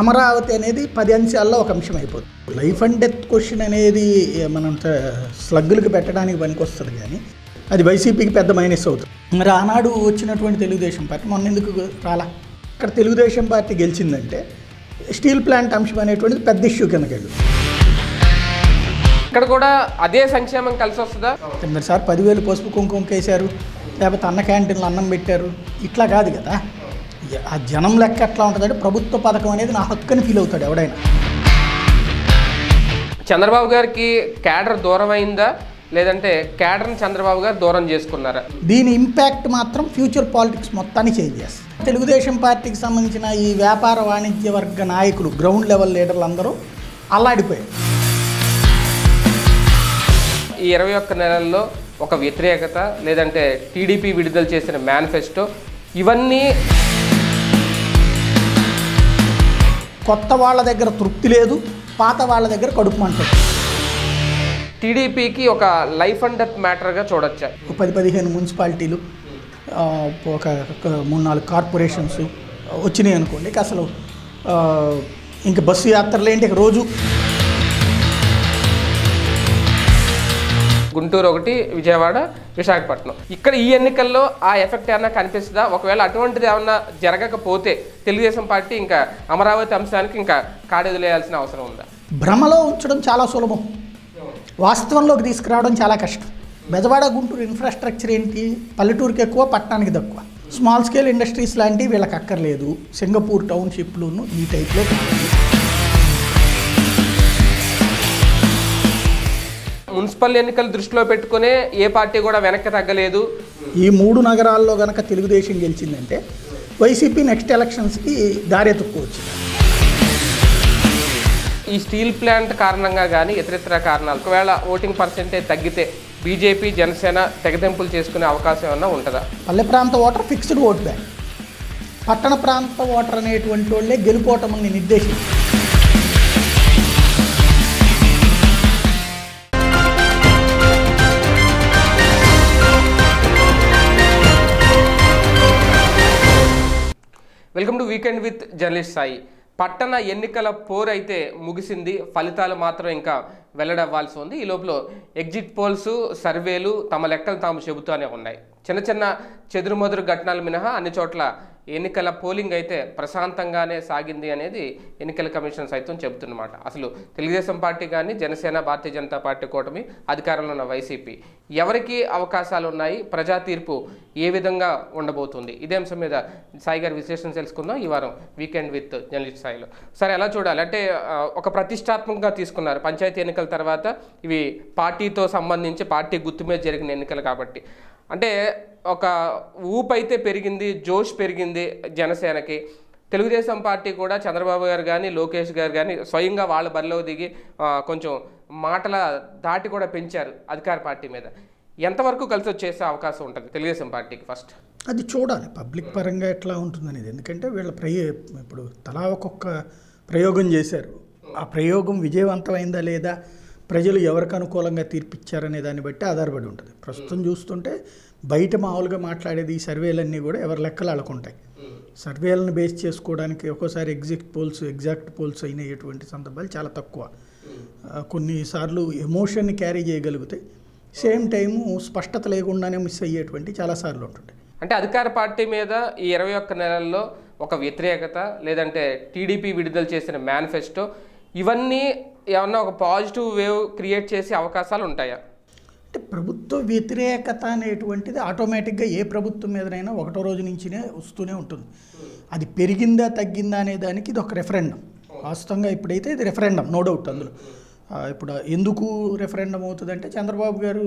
అమరావతి అనేది పది అంశాల్లో ఒక అంశం అయిపోతుంది. లైఫ్ అండ్ డెత్ క్వశ్చన్ అనేది మనం స్లగ్గులకి పెట్టడానికి పనికొస్తుంది కానీ అది వైసీపీకి పెద్ద మైనస్ అవుతుంది. మరి ఆనాడు వచ్చినటువంటి తెలుగుదేశం పార్టీ మొన్న ఎందుకు రాలా? ఇక్కడ తెలుగుదేశం పార్టీ గెలిచిందంటే స్టీల్ ప్లాంట్ అంశం అనేటువంటిది పెద్ద ఇష్యూ కిందకి వెళ్ళి ఇక్కడ కూడా అదే సంక్షేమం కలిసి వస్తుందా? కింద సార్ పదివేలు పసుపు కుంకుమ వేశారు లేకపోతే అన్న క్యాంటీన్లో అన్నం పెట్టారు ఇట్లా కాదు కదా? ఆ జనం లెక్క ఎట్లా ఉంటుందంటే ప్రభుత్వ పథకం అనేది నా హక్కుని ఫీల్ అవుతాడు ఎవడైనా. చంద్రబాబు గారికి క్యాడర్ దూరం అయిందా లేదంటే క్యాడర్ని చంద్రబాబు గారు దూరం చేసుకున్నారా? దీని ఇంపాక్ట్ మాత్రం ఫ్యూచర్ పాలిటిక్స్ మొత్తాన్ని చేంజ్ చేస్తుంది. తెలుగుదేశం పార్టీకి సంబంధించిన ఈ వ్యాపార వాణిజ్య వర్గ నాయకులు గ్రౌండ్ లెవెల్ లీడర్లు అందరూ అల్లాడిపోయారు. ఈ ఇరవై ఒక్క నెలల్లో ఒక వ్యతిరేకత లేదంటే టీడీపీ విడుదల చేసిన మేనిఫెస్టో ఇవన్నీ కొత్త వాళ్ళ దగ్గర తృప్తి లేదు పాత వాళ్ళ దగ్గర కడుపు మంటది. టీడీపీకి ఒక లైఫ్ అండ్ డెత్ మ్యాటర్గా చూడొచ్చా? పది పదిహేను మున్సిపాలిటీలు ఒక మూడు నాలుగు కార్పొరేషన్స్ వచ్చినాయి అనుకోండి అసలు ఇంక బస్సు యాత్రలు ఏంటి? ఇక రోజు గుంటూరు ఒకటి విజయవాడ విశాఖపట్నం. ఇక్కడ ఈ ఎన్నికల్లో ఆ ఎఫెక్ట్ ఏమైనా కనిపిస్తుందా? ఒకవేళ అటువంటిది ఏమన్నా జరగకపోతే తెలుగుదేశం పార్టీ ఇంకా అమరావతి అంశానికి ఇంకా కాడెదిలేయాల్సిన అవసరం ఉందా? భ్రమలో ఉంచడం చాలా సులభం. వాస్తవంలోకి తీసుకురావడం చాలా కష్టం. బెజవాడ గుంటూరు ఇన్ఫ్రాస్ట్రక్చర్ ఏంటి? పల్లెటూరుకి ఎక్కువ పట్టణానికి తక్కువ. స్మాల్ స్కేల్ ఇండస్ట్రీస్ లాంటివి వీళ్ళకి అక్కర్లేదు. సింగపూర్ టౌన్షిప్లును ఈ టైప్లో కావాలి మున్సిపల్ ఎన్నికలు దృష్టిలో పెట్టుకునే ఏ పార్టీ కూడా వెనక్కి తగ్గలేదు. ఈ మూడు నగరాల్లో గనక తెలుగుదేశం గెలిచిందంటే వైసీపీ నెక్స్ట్ ఎలక్షన్స్కి దారెత్తుకోవచ్చు ఈ స్టీల్ ప్లాంట్ కారణంగా కానీ ఇతరితర కారణాలు ఒకవేళ ఓటింగ్ పర్సెంటేజ్ తగ్గితే బీజేపీ జనసేన తెగదెంపులు చేసుకునే అవకాశం ఏమన్నా ఉంటుందా? పల్లె ప్రాంత ఓటర్ ఫిక్స్డ్ ఓట్ బ్యాంక్. పట్టణ ప్రాంత ఓటర్ అనేటువంటి వాళ్ళే గెలుపోవటమని నిర్దేశించారు. Welcome to weekend with journalist Sai. పట్టణ ఎన్నికల పోర్ అయితే ముగిసింది. ఫలితాలు మాత్రం ఇంకా వెల్లడవ్వాల్సి ఉంది. ఈ లోపల ఎగ్జిట్ పోల్స్ సర్వేలు తమ లెక్కలు తాము చెబుతూనే ఉన్నాయి. చిన్న చిన్న చెదురుమదురు ఘటనలు మినహా అన్ని చోట్ల ఎన్నికల పోలింగ్ అయితే ప్రశాంతంగానే సాగింది అనేది ఎన్నికల కమిషన్ సైతం చెబుతున్నమాట. అసలు తెలుగుదేశం పార్టీ కానీ జనసేన భారతీయ జనతా పార్టీ కూటమి అధికారంలో ఉన్న వైసీపీ ఎవరికి అవకాశాలు ఉన్నాయి ప్రజా తీర్పు ఏ విధంగా ఉండబోతుంది? ఇదే అంశం మీద సాయి గారి విశ్లేషణ తెలుసుకుందాం. ఈ వారం వీకెండ్ విత్ జర్నలిస్ట్ సాయిలో. సరే ఎలా చూడాలి? అంటే ఒక ప్రతిష్టాత్మకంగా తీసుకున్నారు పంచాయతీ ఎన్నికల తర్వాత ఇవి పార్టీతో సంబంధించి పార్టీ గుర్తు మీద జరిగిన ఎన్నికలు కాబట్టి. అంటే ఒక ఊపు అయితే పెరిగింది జోష్ పెరిగింది జనసేనకి. తెలుగుదేశం పార్టీ కూడా చంద్రబాబు గారు కానీ లోకేష్ గారు కానీ స్వయంగా వాళ్ళ బరిలో దిగి కొంచెం మాటల దాటి కూడా పెంచారు అధికార పార్టీ మీద. ఎంతవరకు కలిసి వచ్చేసే అవకాశం ఉంటుంది తెలుగుదేశం పార్టీకి ఫస్ట్? అది చూడాలి. పబ్లిక్ పరంగా ఎట్లా ఉంటుందనేది. ఎందుకంటే వీళ్ళ ప్రయో ఇప్పుడు తలా ఒక్కొక్క ప్రయోగం చేశారు. ఆ ప్రయోగం విజయవంతమైందా లేదా ప్రజలు ఎవరికి అనుకూలంగా తీర్పిచ్చారనే దాన్ని బట్టి ఆధారపడి ఉంటుంది. ప్రస్తుతం చూస్తుంటే బయట మామూలుగా మాట్లాడేది ఈ సర్వేలన్నీ కూడా ఎవరి లెక్కలు అలకుంటాయి సర్వేలను బేస్ చేసుకోవడానికి ఒక్కోసారి ఎగ్జిట్ పోల్స్ ఎగ్జాక్ట్ పోల్స్ అయినటువంటి సందర్భాలు చాలా తక్కువ. కొన్నిసార్లు ఎమోషన్ని క్యారీ చేయగలుగుతాయి సేమ్ టైము స్పష్టత లేకుండానే మిస్ అయ్యేటువంటి చాలాసార్లు ఉంటుంటాయి. అంటే అధికార పార్టీ మీద ఈ ఇరవై ఒక్క నెలల్లో ఒక వ్యతిరేకత లేదంటే టీడీపీ విడుదల చేసిన మేనిఫెస్టో ఇవన్నీ ఏమన్నా ఒక పాజిటివ్ వేవ్ క్రియేట్ చేసే అవకాశాలు ఉంటాయా అంటే ప్రభుత్వ వ్యతిరేకత అనేటువంటిది ఆటోమేటిక్గా ఏ ప్రభుత్వం మీదనైనా ఒకటో రోజు నుంచినే వస్తూనే ఉంటుంది. అది పెరిగిందా తగ్గిందా అనే దానికి ఇది ఒక రెఫరెండం వాస్తవంగా ఇప్పుడైతే ఇది రెఫరెండం నో డౌట్ అందులో. ఇప్పుడు ఎందుకు రెఫరెండం అవుతుందంటే చంద్రబాబు గారు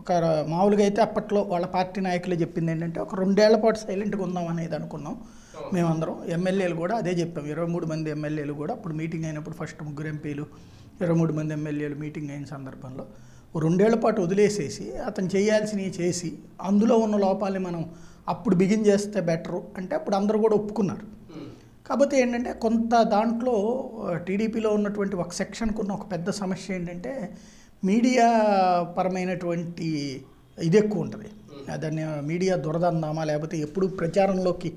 ఒక మామూలుగా అయితే అప్పట్లో వాళ్ళ పార్టీ నాయకులు చెప్పింది ఏంటంటే ఒక రెండేళ్ళ పాటు సైలెంట్గా ఉందాం అనేది అనుకున్నాం. మేమందరం ఎమ్మెల్యేలు కూడా అదే చెప్పాం. ఇరవై మూడు మంది ఎమ్మెల్యేలు కూడా అప్పుడు మీటింగ్ అయినప్పుడు ఫస్ట్ ముగ్గురు ఎంపీలు ఇరవై మూడు మంది ఎమ్మెల్యేలు మీటింగ్ అయిన సందర్భంలో. రెండేళ్ళ పాటు వదిలేసేసి అతను చేయాల్సినవి చేసి అందులో ఉన్న లోపాలని మనం అప్పుడు బిగిన్ చేస్తే బెటరు అంటే అప్పుడు అందరూ కూడా ఒప్పుకున్నారు. కాకపోతే ఏంటంటే కొంత దాంట్లో టీడీపీలో ఉన్నటువంటి ఒక సెక్షన్కు ఉన్న ఒక పెద్ద సమస్య ఏంటంటే మీడియా పరమైనటువంటి ఇది ఎక్కువ ఉంటుంది. దాన్ని మీడియా దురదందామా లేకపోతే ఎప్పుడు ప్రచారంలోకి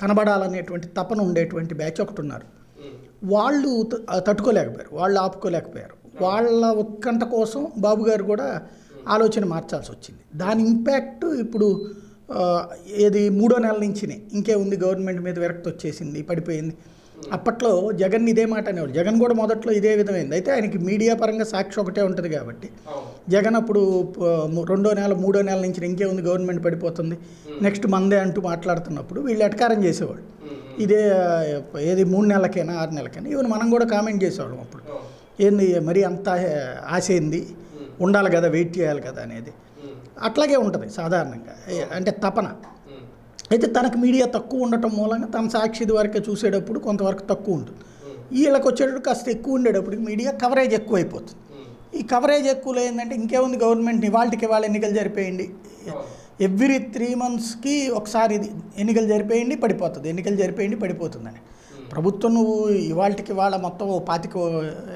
కనబడాలనేటువంటి తపన ఉండేటువంటి బ్యాచ్ ఒకటి ఉన్నారు. వాళ్ళు తట్టుకోలేకపోయారు వాళ్ళు ఆపుకోలేకపోయారు. వాళ్ళ ఉత్కంఠ కోసం బాబు గారు కూడా ఆలోచన మార్చాల్సి వచ్చింది. దాని ఇంపాక్ట్ ఇప్పుడు ఏది మూడో నెల నుంచినే ఇంకే ఉంది గవర్నమెంట్ మీద విరక్తి వచ్చేసింది పడిపోయింది. అప్పట్లో జగన్ ఇదే మాట అనేవాడు జగన్ కూడా మొదట్లో ఇదే విధమైంది. అయితే ఆయనకి మీడియా పరంగా సాక్షి ఒకటే ఉంటుంది కాబట్టి జగన్ అప్పుడు రెండో నెల మూడో నెల నుంచి ఇంకే ఉంది గవర్నమెంట్ పడిపోతుంది. నెక్స్ట్ మందే అంటూ మాట్లాడుతున్నప్పుడు వీళ్ళు ఎటకారం చేసేవాళ్ళు. ఇదే ఏది మూడు నెలలకైనా ఆరు నెలలకైనా. ఈవెన్ మనం కూడా కామెంట్ చేసేవాళ్ళం అప్పుడు. ఏంది మరి అంత ఆశ ఏంది ఉండాలి కదా వెయిట్ చేయాలి కదా అనేది. అట్లాగే ఉంటుంది సాధారణంగా. అంటే తపన. అయితే తనకు మీడియా తక్కువ ఉండటం మూలంగా తన సాక్షి వరకే చూసేటప్పుడు కొంతవరకు తక్కువ ఉంటుంది. వీళ్ళకి వచ్చేటప్పుడు కాస్త ఎక్కువ ఉండేటప్పటికి మీడియా కవరేజ్ ఎక్కువ అయిపోతుంది ఈ కవరేజ్ ఎక్కువలో ఏంటంటే ఇంకేముంది గవర్నమెంట్ ఇవాళకి ఇవాళ ఎన్నికలు జరిపేయండి. ఎవ్రీ త్రీ మంత్స్కి ఒకసారి ఇది ఎన్నికలు జరిపేయండి పడిపోతుంది. ఎన్నికలు జరిపేయండి పడిపోతుందని. ప్రభుత్వం నువ్వు ఇవాళకి వాళ్ళ మొత్తం ఓ పాతిక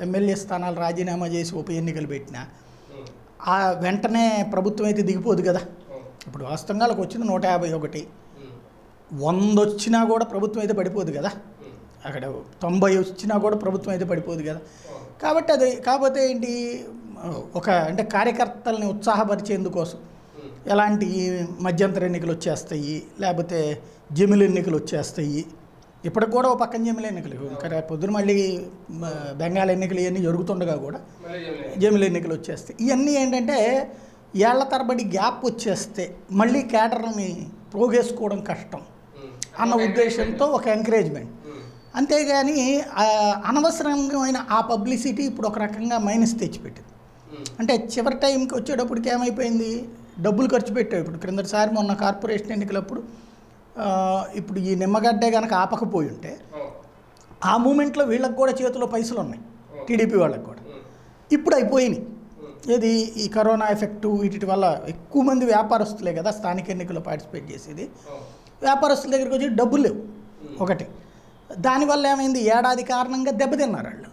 ఎమ్మెల్యే స్థానాలు రాజీనామా చేసి ఉప ఎన్నికలు పెట్టినా ఆ వెంటనే ప్రభుత్వం అయితే దిగిపోదు కదా. ఇప్పుడు వాస్తవంగా వాళ్ళకి వచ్చింది నూట యాభై ఒకటి. వంద వచ్చినా కూడా ప్రభుత్వం అయితే పడిపోదు కదా. అక్కడ తొంభై వచ్చినా కూడా ప్రభుత్వం అయితే పడిపోదు కదా. కాబట్టి అది కాకపోతే ఏంటి ఒక అంటే కార్యకర్తల్ని ఉత్సాహపరిచేందుకోసం ఎలాంటి మధ్యంతర ఎన్నికలు వచ్చేస్తాయి లేకపోతే జమిలి ఎన్నికలు వచ్చేస్తాయి ఇప్పటికి కూడా ఓ పక్కన జమిలి ఎన్నికలు. ఇంకా రేపు పొద్దున మళ్ళీ బెంగాల్ ఎన్నికలు ఇవన్నీ జరుగుతుండగా కూడా జమిలి ఎన్నికలు. వచ్చేస్తాయి. ఇవన్నీ ఏంటంటే ఏళ్ళ తరబడి గ్యాప్ వచ్చేస్తే మళ్ళీ కేటర్ని పోగేసుకోవడం కష్టం అన్న ఉద్దేశంతో ఒక ఎంకరేజ్మెంట్ అంతేగాని అనవసరమైన ఆ పబ్లిసిటీ ఇప్పుడు ఒక రకంగా మైనస్ తెచ్చిపెట్టింది. అంటే చివరి టైంకి వచ్చేటప్పటికి ఏమైపోయింది? డబ్బులు ఖర్చు పెట్టావు. ఇప్పుడు క్రిందటిసారి మొన్న కార్పొరేషన్ ఎన్నికలప్పుడు ఇప్పుడు ఈ నిమ్మగడ్డే కనుక ఆపకపోయి ఉంటే ఆ మూమెంట్లో వీళ్ళకి కూడా చేతిలో పైసలు ఉన్నాయి టీడీపీ వాళ్ళకి కూడా. ఇప్పుడు అయిపోయినాయి. ఏది ఈ కరోనా ఎఫెక్ట్ వీటి వల్ల ఎక్కువ మంది వ్యాపారస్తులే కదా స్థానిక ఎన్నికల్లో పార్టిసిపేట్ చేసేది. వ్యాపారస్తుల దగ్గరికి వచ్చి డబ్బులు లేవు ఒకటి. దానివల్ల ఏమైంది? ఏడాది కారణంగా దెబ్బతిన్నారు వాళ్ళు.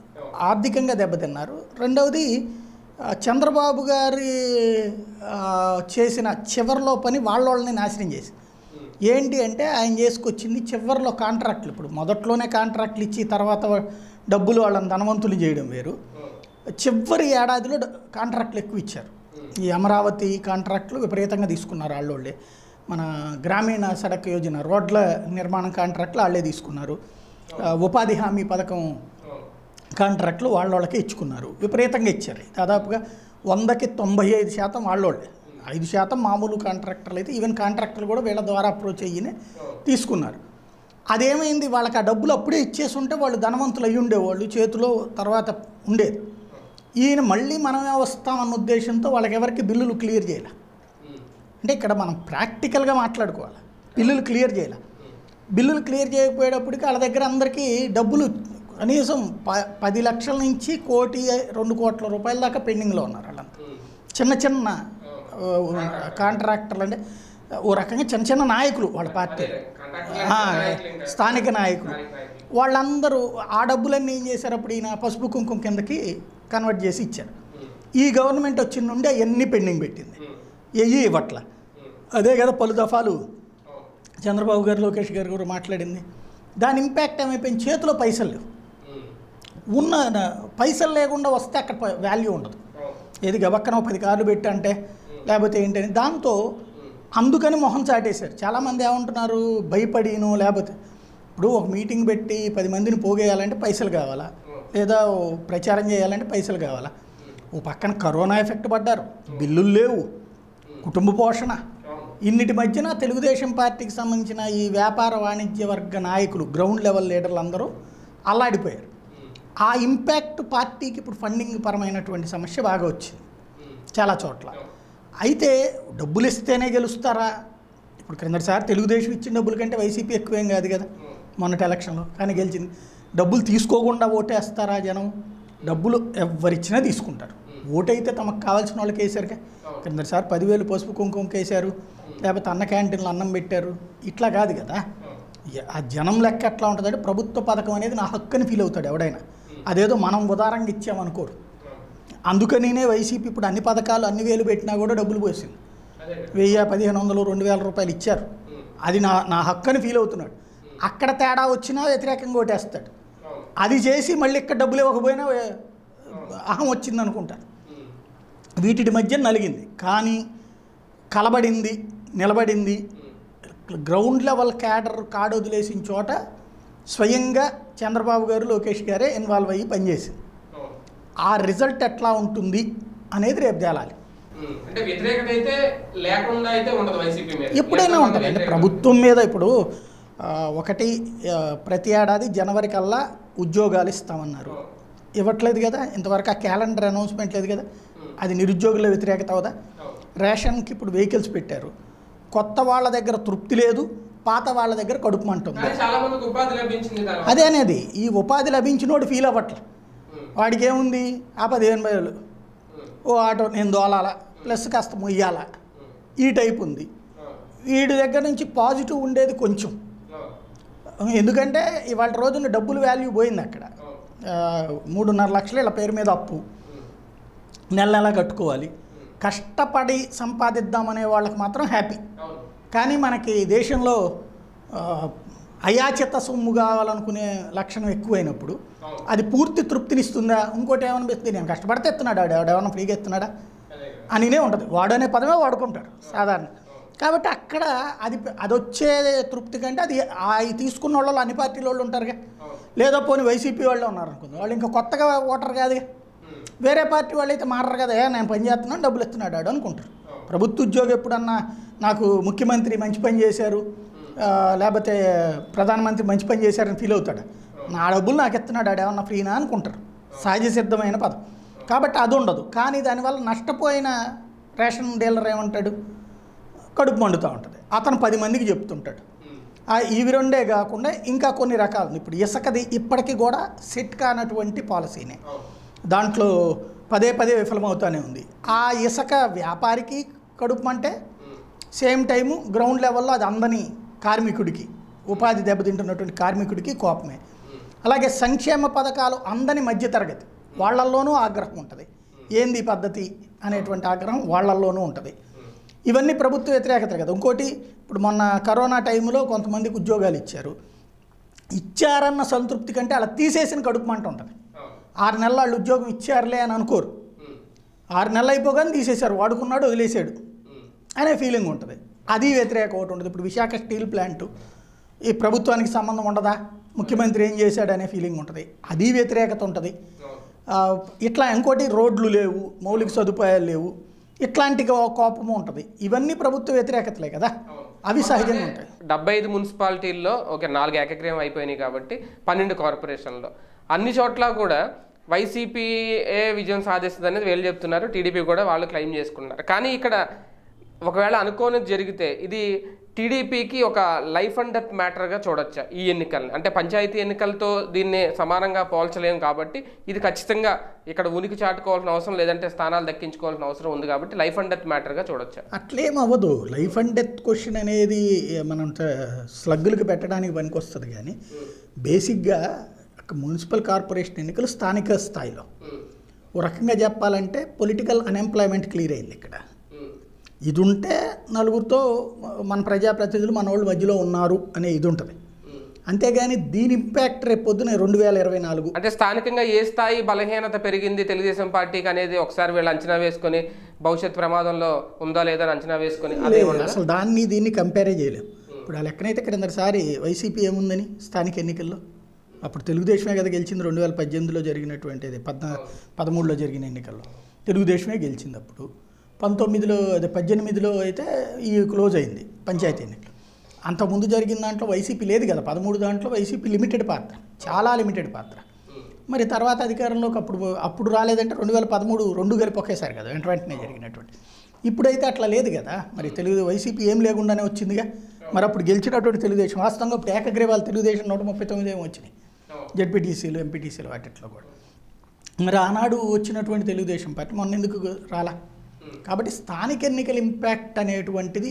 ఆర్థికంగా దెబ్బతిన్నారు. రెండవది చంద్రబాబు గారి చేసిన చివరిలో పని వాళ్ళ వాళ్ళని నాశనం చేసి ఏంటి అంటే ఆయన చేసుకొచ్చింది చివరిలో కాంట్రాక్ట్లు. ఇప్పుడు మొదట్లోనే కాంట్రాక్ట్లు ఇచ్చి తర్వాత డబ్బులు వాళ్ళని ధనవంతులు చేయడం వేరు. చివరి ఏడాదిలో కాంట్రాక్ట్లు ఎక్కువ ఇచ్చారు. ఈ అమరావతి కాంట్రాక్ట్లు విపరీతంగా తీసుకున్నారు వాళ్ళోళ్ళే మన గ్రామీణ సడక్ యోజన రోడ్ల నిర్మాణం కాంట్రాక్ట్లు వాళ్ళే తీసుకున్నారు. ఉపాధి హామీ పథకం కాంట్రాక్ట్లు వాళ్ళకి ఇచ్చుకున్నారు. విపరీతంగా ఇచ్చారు. దాదాపుగా వందకి తొంభై ఐదు శాతం వాళ్ళోళ్ళే ఐదు శాతం మామూలు కాంట్రాక్టర్లు అయితే ఈవెన్ కాంట్రాక్టర్లు కూడా వీళ్ళ ద్వారా అప్రోచ్ అయ్యినే తీసుకున్నారు. అదేమైంది? వాళ్ళకి ఆ డబ్బులు అప్పుడే ఇచ్చేసి ఉంటే వాళ్ళు ధనవంతులు అయ్యి ఉండేవాళ్ళు చేతిలో తర్వాత ఉండేది. ఈయన మళ్ళీ మనమే వస్తామన్న ఉద్దేశంతో వాళ్ళకి ఎవరికి బిల్లులు క్లియర్ చేయాలి. అంటే ఇక్కడ మనం ప్రాక్టికల్గా మాట్లాడుకోవాలి. బిల్లులు క్లియర్ చేయాలి. బిల్లులు క్లియర్ చేయకపోయేటప్పటికి వాళ్ళ దగ్గర అందరికీ డబ్బులు కనీసం ప పది లక్షల నుంచి కోటి రెండు కోట్ల రూపాయల దాకా పెండింగ్లో ఉన్నారు వాళ్ళంతా. చిన్న చిన్న కాంట్రాక్టర్లు అంటే ఓ రకంగా చిన్న చిన్న నాయకులు వాళ్ళ పార్టీ. స్థానిక నాయకులు. వాళ్ళందరూ ఆ డబ్బులన్నీ ఏం చేశారు? అప్పుడు ఈయన పసుపు కుంకుమ కిందకి కన్వర్ట్ చేసి ఇచ్చారు. ఈ గవర్నమెంట్ వచ్చిన నుండి అవన్నీ పెండింగ్ పెట్టింది? ఎయ్యి ఇవ్వట్ల. అదే కదా పలు దఫాలు. చంద్రబాబు గారు లోకేష్ గారు కూడా మాట్లాడింది. దాని ఇంపాక్ట్ ఏమైపోయింది? చేతిలో పైసలు లేవు. ఉన్న పైసలు లేకుండా వస్తే అక్కడ వాల్యూ ఉండదు. ఏది గబక్కన పది కార్లు పెట్టి అంటే లేకపోతే ఏంటని. దాంతో అందుకని మొహం చాటేశారు. చాలామంది ఏమంటున్నారు? భయపడిను లేకపోతే ఇప్పుడు ఒక మీటింగ్ పెట్టి పది మందిని పోగేయాలంటే పైసలు కావాలా? లేదా ప్రచారం చేయాలంటే పైసలు కావాలా? ఓ పక్కన కరోనా ఎఫెక్ట్ పడ్డారు. బిల్లులు లేవు. కుటుంబ పోషణ. ఇన్నిటి మధ్యన తెలుగుదేశం పార్టీకి సంబంధించిన ఈ వ్యాపార వాణిజ్య వర్గ నాయకులు గ్రౌండ్ లెవెల్ లీడర్లు అందరూ అల్లాడిపోయారు. ఆ ఇంపాక్ట్ పార్టీకి ఇప్పుడు ఫండింగ్ పరమైనటువంటి సమస్య బాగా వచ్చింది. చాలా చోట్ల. అయితే డబ్బులు ఇస్తేనే గెలుస్తారా? ఇప్పుడు క్రిందటిసారి తెలుగుదేశం ఇచ్చిన డబ్బుల కంటే వైసీపీ ఎక్కువేం కాదు కదా మొన్నటి ఎలక్షన్లో. కానీ గెలిచింది. డబ్బులు తీసుకోకుండా ఓటేస్తారా జనం? డబ్బులు ఎవరిచ్చినా తీసుకుంటారు. ఓటైతే తమకు కావాల్సిన వాళ్ళకి వేసారుగా. క్రిందటిసారి పదివేలు పసుపు కుంకుమకి వేశారు లేకపోతే అన్న క్యాంటీన్లో అన్నం పెట్టారు. ఇట్లా కాదు కదా. ఆ జనం లెక్క ఎట్లా ఉంటుందంటే ప్రభుత్వ పథకం అనేది నా హక్కు అని ఫీల్ అవుతాడు ఎవడైనా. అదేదో మనం ఉదారంగా ఇచ్చామనుకోరు. అందుకనినే వైసీపీ ఇప్పుడు అన్ని పథకాలు అన్ని వేలు పెట్టినా కూడా డబ్బులు పోసింది. వెయ్యి పదిహేను వందలు రెండు వేల రూపాయలు ఇచ్చారు. అది నా నా హక్కు అని ఫీల్ అవుతున్నాడు. అక్కడ తేడా వచ్చినా వ్యతిరేకంగా ఓటేస్తాడు. అది చేసి మళ్ళీ ఇక్కడ డబ్బులు ఇవ్వకపోయినా అహం వచ్చింది అనుకుంటారు వీటి మధ్య నలిగింది. కానీ కలబడింది నిలబడింది. గ్రౌండ్ లెవెల్ క్యాడర్ కాడ వదిలేసిన చోట స్వయంగా చంద్రబాబు గారు లోకేష్ గారే ఇన్వాల్వ్ అయ్యి పనిచేసింది. ఆ రిజల్ట్ ఎట్లా ఉంటుంది అనేది రేపు తేలాలి. ఎప్పుడైనా ఉంటుంది. అంటే? ప్రభుత్వం మీద ఇప్పుడు ఒకటి ప్రతి ఏడాది జనవరి కల్లా ఉద్యోగాలు ఇస్తామన్నారు. ఇవ్వట్లేదు కదా? ఇంతవరకు ఆ క్యాలెండర్ అనౌన్స్మెంట్ లేదు కదా? అది నిరుద్యోగుల వ్యతిరేకత అవుదా. రేషన్కి ఇప్పుడు వెహికల్స్ పెట్టారు. కొత్త వాళ్ళ దగ్గర తృప్తి లేదు పాత వాళ్ళ దగ్గర కడుపు దానివల్ల. అదే అనేది. ఈ ఉపాధి లభించినోడు ఫీల్ అవ్వట్లే. ఉమ్, వాడికి ఏముంది ఆ పదిహేను వేలు ఓ ఆటో నేను దోలాల? ప్లస్ కాస్త మొయ్యాల? ఈ టైప్ ఉంది. వీడి దగ్గర నుంచి పాజిటివ్ ఉండేది కొంచెం. ఎందుకంటే ఇవాళ రోజున డబ్బులు వాల్యూ పోయింది అక్కడ. మూడున్నర లక్షలు ఇలా పేరు మీద అప్పు. నెల నెల కట్టుకోవాలి. కష్టపడి సంపాదిద్దామనే వాళ్ళకి మాత్రం హ్యాపీ. కానీ మనకి దేశంలో అయాచిత సొమ్ము కావాలనుకునే లక్షణం ఎక్కువైనప్పుడు. అది పూర్తి తృప్తినిస్తుందా? ఇంకోటి ఏమనిపిస్తుంది నేను కష్టపడితే ఎత్తున్నాడు? ఆడు ఎవడేమన్నా ఫ్రీగా ఎత్తున్నాడా? కదా. అనినే ఉంటుంది. వాడు అనే పదమే వాడుకుంటారు సాధారణ. కాబట్టి అక్కడ అది అది వచ్చే తృప్తి కంటే అది ఈ తీసుకున్న వాళ్ళు అన్ని పార్టీల వాళ్ళు ఉంటారుగా. లేదో పోనీ వైసీపీ వాళ్ళు ఉన్నారు అనుకుంది వాళ్ళు ఇంకా కొత్తగా ఓటర్ కాదుగా. ఉమ్, వేరే పార్టీ వాళ్ళు అయితే మారరు కదా "ఏ, నేను పని చేస్తున్నాను డబ్బులు ఇస్తున్నాడు ఆడు అనుకుంటారు. ప్రభుత్వ ఉద్యోగి ఎప్పుడన్నా నాకు ముఖ్యమంత్రి మంచి పని చేశారు లేకపోతే ప్రధానమంత్రి మంచి పని చేశారని ఫీల్ అవుతాడు. నా డబ్బులు నాకు ఇస్తున్నాడు ఆడు ఏమన్నా ఫ్రీనా అనుకుంటారు. సహజ సిద్ధమైన పదం. కాబట్టి అది ఉండదు. కానీ దానివల్ల నష్టపోయిన రేషన్ డీలర్ ఏమంటాడు? కడుపు మండుతూ ఉంటుంది. అతను పది మందికి చెప్తుంటాడు. ఇవి రెండే కాకుండా ఇంకా కొన్ని రకాలు. ఇప్పుడు ఇసుకది ఇప్పటికీ కూడా సెట్ కానటువంటి పాలసీనే దాంట్లో పదే పదే విఫలమవుతూనే ఉంది. ఆ ఇసుక వ్యాపారికి కడుపు అంటే సేమ్ టైము గ్రౌండ్ లెవెల్లో అది అందని కార్మికుడికి ఉపాధి దెబ్బతింటున్నటువంటి కార్మికుడికి కోపమే. అలాగే సంక్షేమ పథకాలు అందని మధ్యతరగతి వాళ్ళల్లోనూ ఆగ్రహం ఉంటుంది. ఏంది పద్ధతి అనేటువంటి ఆగ్రహం వాళ్ళల్లోనూ ఉంటుంది. ఇవన్నీ ప్రభుత్వ వ్యతిరేకత కదా. ఇంకోటి ఇప్పుడు మొన్న కరోనా టైంలో కొంతమందికి ఉద్యోగాలు ఇచ్చారు. ఇచ్చారన్న సంతృప్తి కంటే అలా తీసేసిన కడుపు మంట ఉంటుంది. ఆరు నెలలు వాళ్ళు ఉద్యోగం ఇచ్చారులే అని అనుకోరు. ఆరు నెలలు అయిపోగానే తీసేశారు. వాడుకున్నాడు వదిలేశాడు. ఉమ్, అనే ఫీలింగ్ ఉంటుంది. అది వ్యతిరేకం ఒకటి ఉంటుంది ఇప్పుడు విశాఖ స్టీల్ ప్లాంట్ ఈ ప్రభుత్వానికి సంబంధం ఉండదా? ముఖ్యమంత్రి ఏం చేశాడు అనే ఫీలింగ్ ఉంటుంది. అది వ్యతిరేకత ఉంటుంది. ఇట్లా ఇంకోటి రోడ్లు లేవు మౌలిక సదుపాయాలు లేవు ఇట్లాంటి కోపము ఉంటుంది. ఇవన్నీ ప్రభుత్వ వ్యతిరేకతలే కదా. అవి సహజంగా ఉంటాయి. డెబ్బై ఐదు మున్సిపాలిటీల్లో ఓకే నాలుగు ఏకగ్రీవం అయిపోయినాయి కాబట్టి పన్నెండు కార్పొరేషన్లో అన్ని చోట్ల కూడా వైసీపీ ఏ విజయం సాధిస్తుంది అనేది వీళ్ళు చెప్తున్నారు. టీడీపీ కూడా వాళ్ళు క్లెయిమ్ చేసుకున్నారు కానీ ఇక్కడ ఒకవేళ అనుకోనిది జరిగితే ఇది టీడీపీకి ఒక లైఫ్ అండ్ డెత్ మ్యాటర్గా చూడొచ్చా ఈ ఎన్నికల్ని? అంటే పంచాయతీ ఎన్నికలతో దీన్ని సమానంగా పోల్చలేము కాబట్టి ఇది ఖచ్చితంగా ఇక్కడ ఉనికి చాటుకోవాల్సిన అవసరం లేదంటే స్థానాలు దక్కించుకోవాల్సిన అవసరం ఉంది కాబట్టి లైఫ్ అండ్ డెత్ మ్యాటర్గా చూడొచ్చా? అట్లేం అవ్వదు లైఫ్ అండ్ డెత్ క్వశ్చన్ అనేది మనం స్లగ్గులకి పెట్టడానికి పనికొస్తుంది కానీ బేసిక్గా మున్సిపల్ కార్పొరేషన్ ఎన్నికలు స్థానిక స్థాయిలో. ఓ రకంగా చెప్పాలంటే పొలిటికల్ అన్ఎంప్లాయ్మెంట్ క్లియర్ అయింది ఇక్కడ. ఇది ఉంటే నలుగురితో మన ప్రజాప్రతినిధులు మన వాళ్ళ మధ్యలో ఉన్నారు అనే ఇది ఉంటుంది. అంతేగాని దీని ఇంపాక్ట్ రేపు పొద్దున రెండు వేల ఇరవై నాలుగు. అంటే స్థానికంగా ఏ స్థాయి బలహీనత పెరిగింది తెలుగుదేశం పార్టీకి అనేది ఒకసారి వీళ్ళు అంచనా వేసుకొని భవిష్యత్ ప్రమాదంలో ఉందా లేదా అంచనా వేసుకొని? అసలు దాన్ని దీన్ని కంపేరే చేయలేం. ఇప్పుడు ఆ లెక్కనైతే క్రిందటిసారి వైసీపీ ఏముందని స్థానిక ఎన్నికల్లో? అప్పుడు తెలుగుదేశమే కదా గెలిచింది రెండు వేల పద్దెనిమిదిలో జరిగినటువంటిది పద్నా పదమూడులో జరిగిన ఎన్నికల్లో. తెలుగుదేశమే గెలిచింది అప్పుడు. పంతొమ్మిదిలో అదే పద్దెనిమిదిలో అయితే ఈ క్లోజ్ అయింది పంచాయతీ ఎన్నికలు. అంతకుముందు జరిగిన దాంట్లో వైసీపీ లేదు కదా పదమూడు దాంట్లో వైసీపీ లిమిటెడ్ పాత్ర చాలా లిమిటెడ్ పాత్ర. మరి తర్వాత అధికారంలోకి అప్పుడు అప్పుడు రాలేదంటే రెండు వేల పదమూడు రెండు కలిపి ఒకేసారి కదా వెంట వెంటనే జరిగినటువంటి. ఇప్పుడైతే అట్లా లేదు కదా మరి తెలుగు వైసీపీ ఏం లేకుండానే వచ్చిందిగా. మరి అప్పుడు గెలిచినటువంటి తెలుగుదేశం వాస్తవంగా ఇప్పుడు ఏకగ్రీవాలు తెలుగుదేశం నూట ముప్పై తొమ్మిది ఏమో వచ్చినాయి. జడ్పీటీసీలు ఎంపీటీసీలు వాటిట్లో కూడా. మరి ఆనాడు వచ్చినటువంటి తెలుగుదేశం పార్టీ మొన్న ఎందుకు రాలా? కాబట్టి స్థానిక ఎన్నికల ఇంపాక్ట్ అనేటువంటిది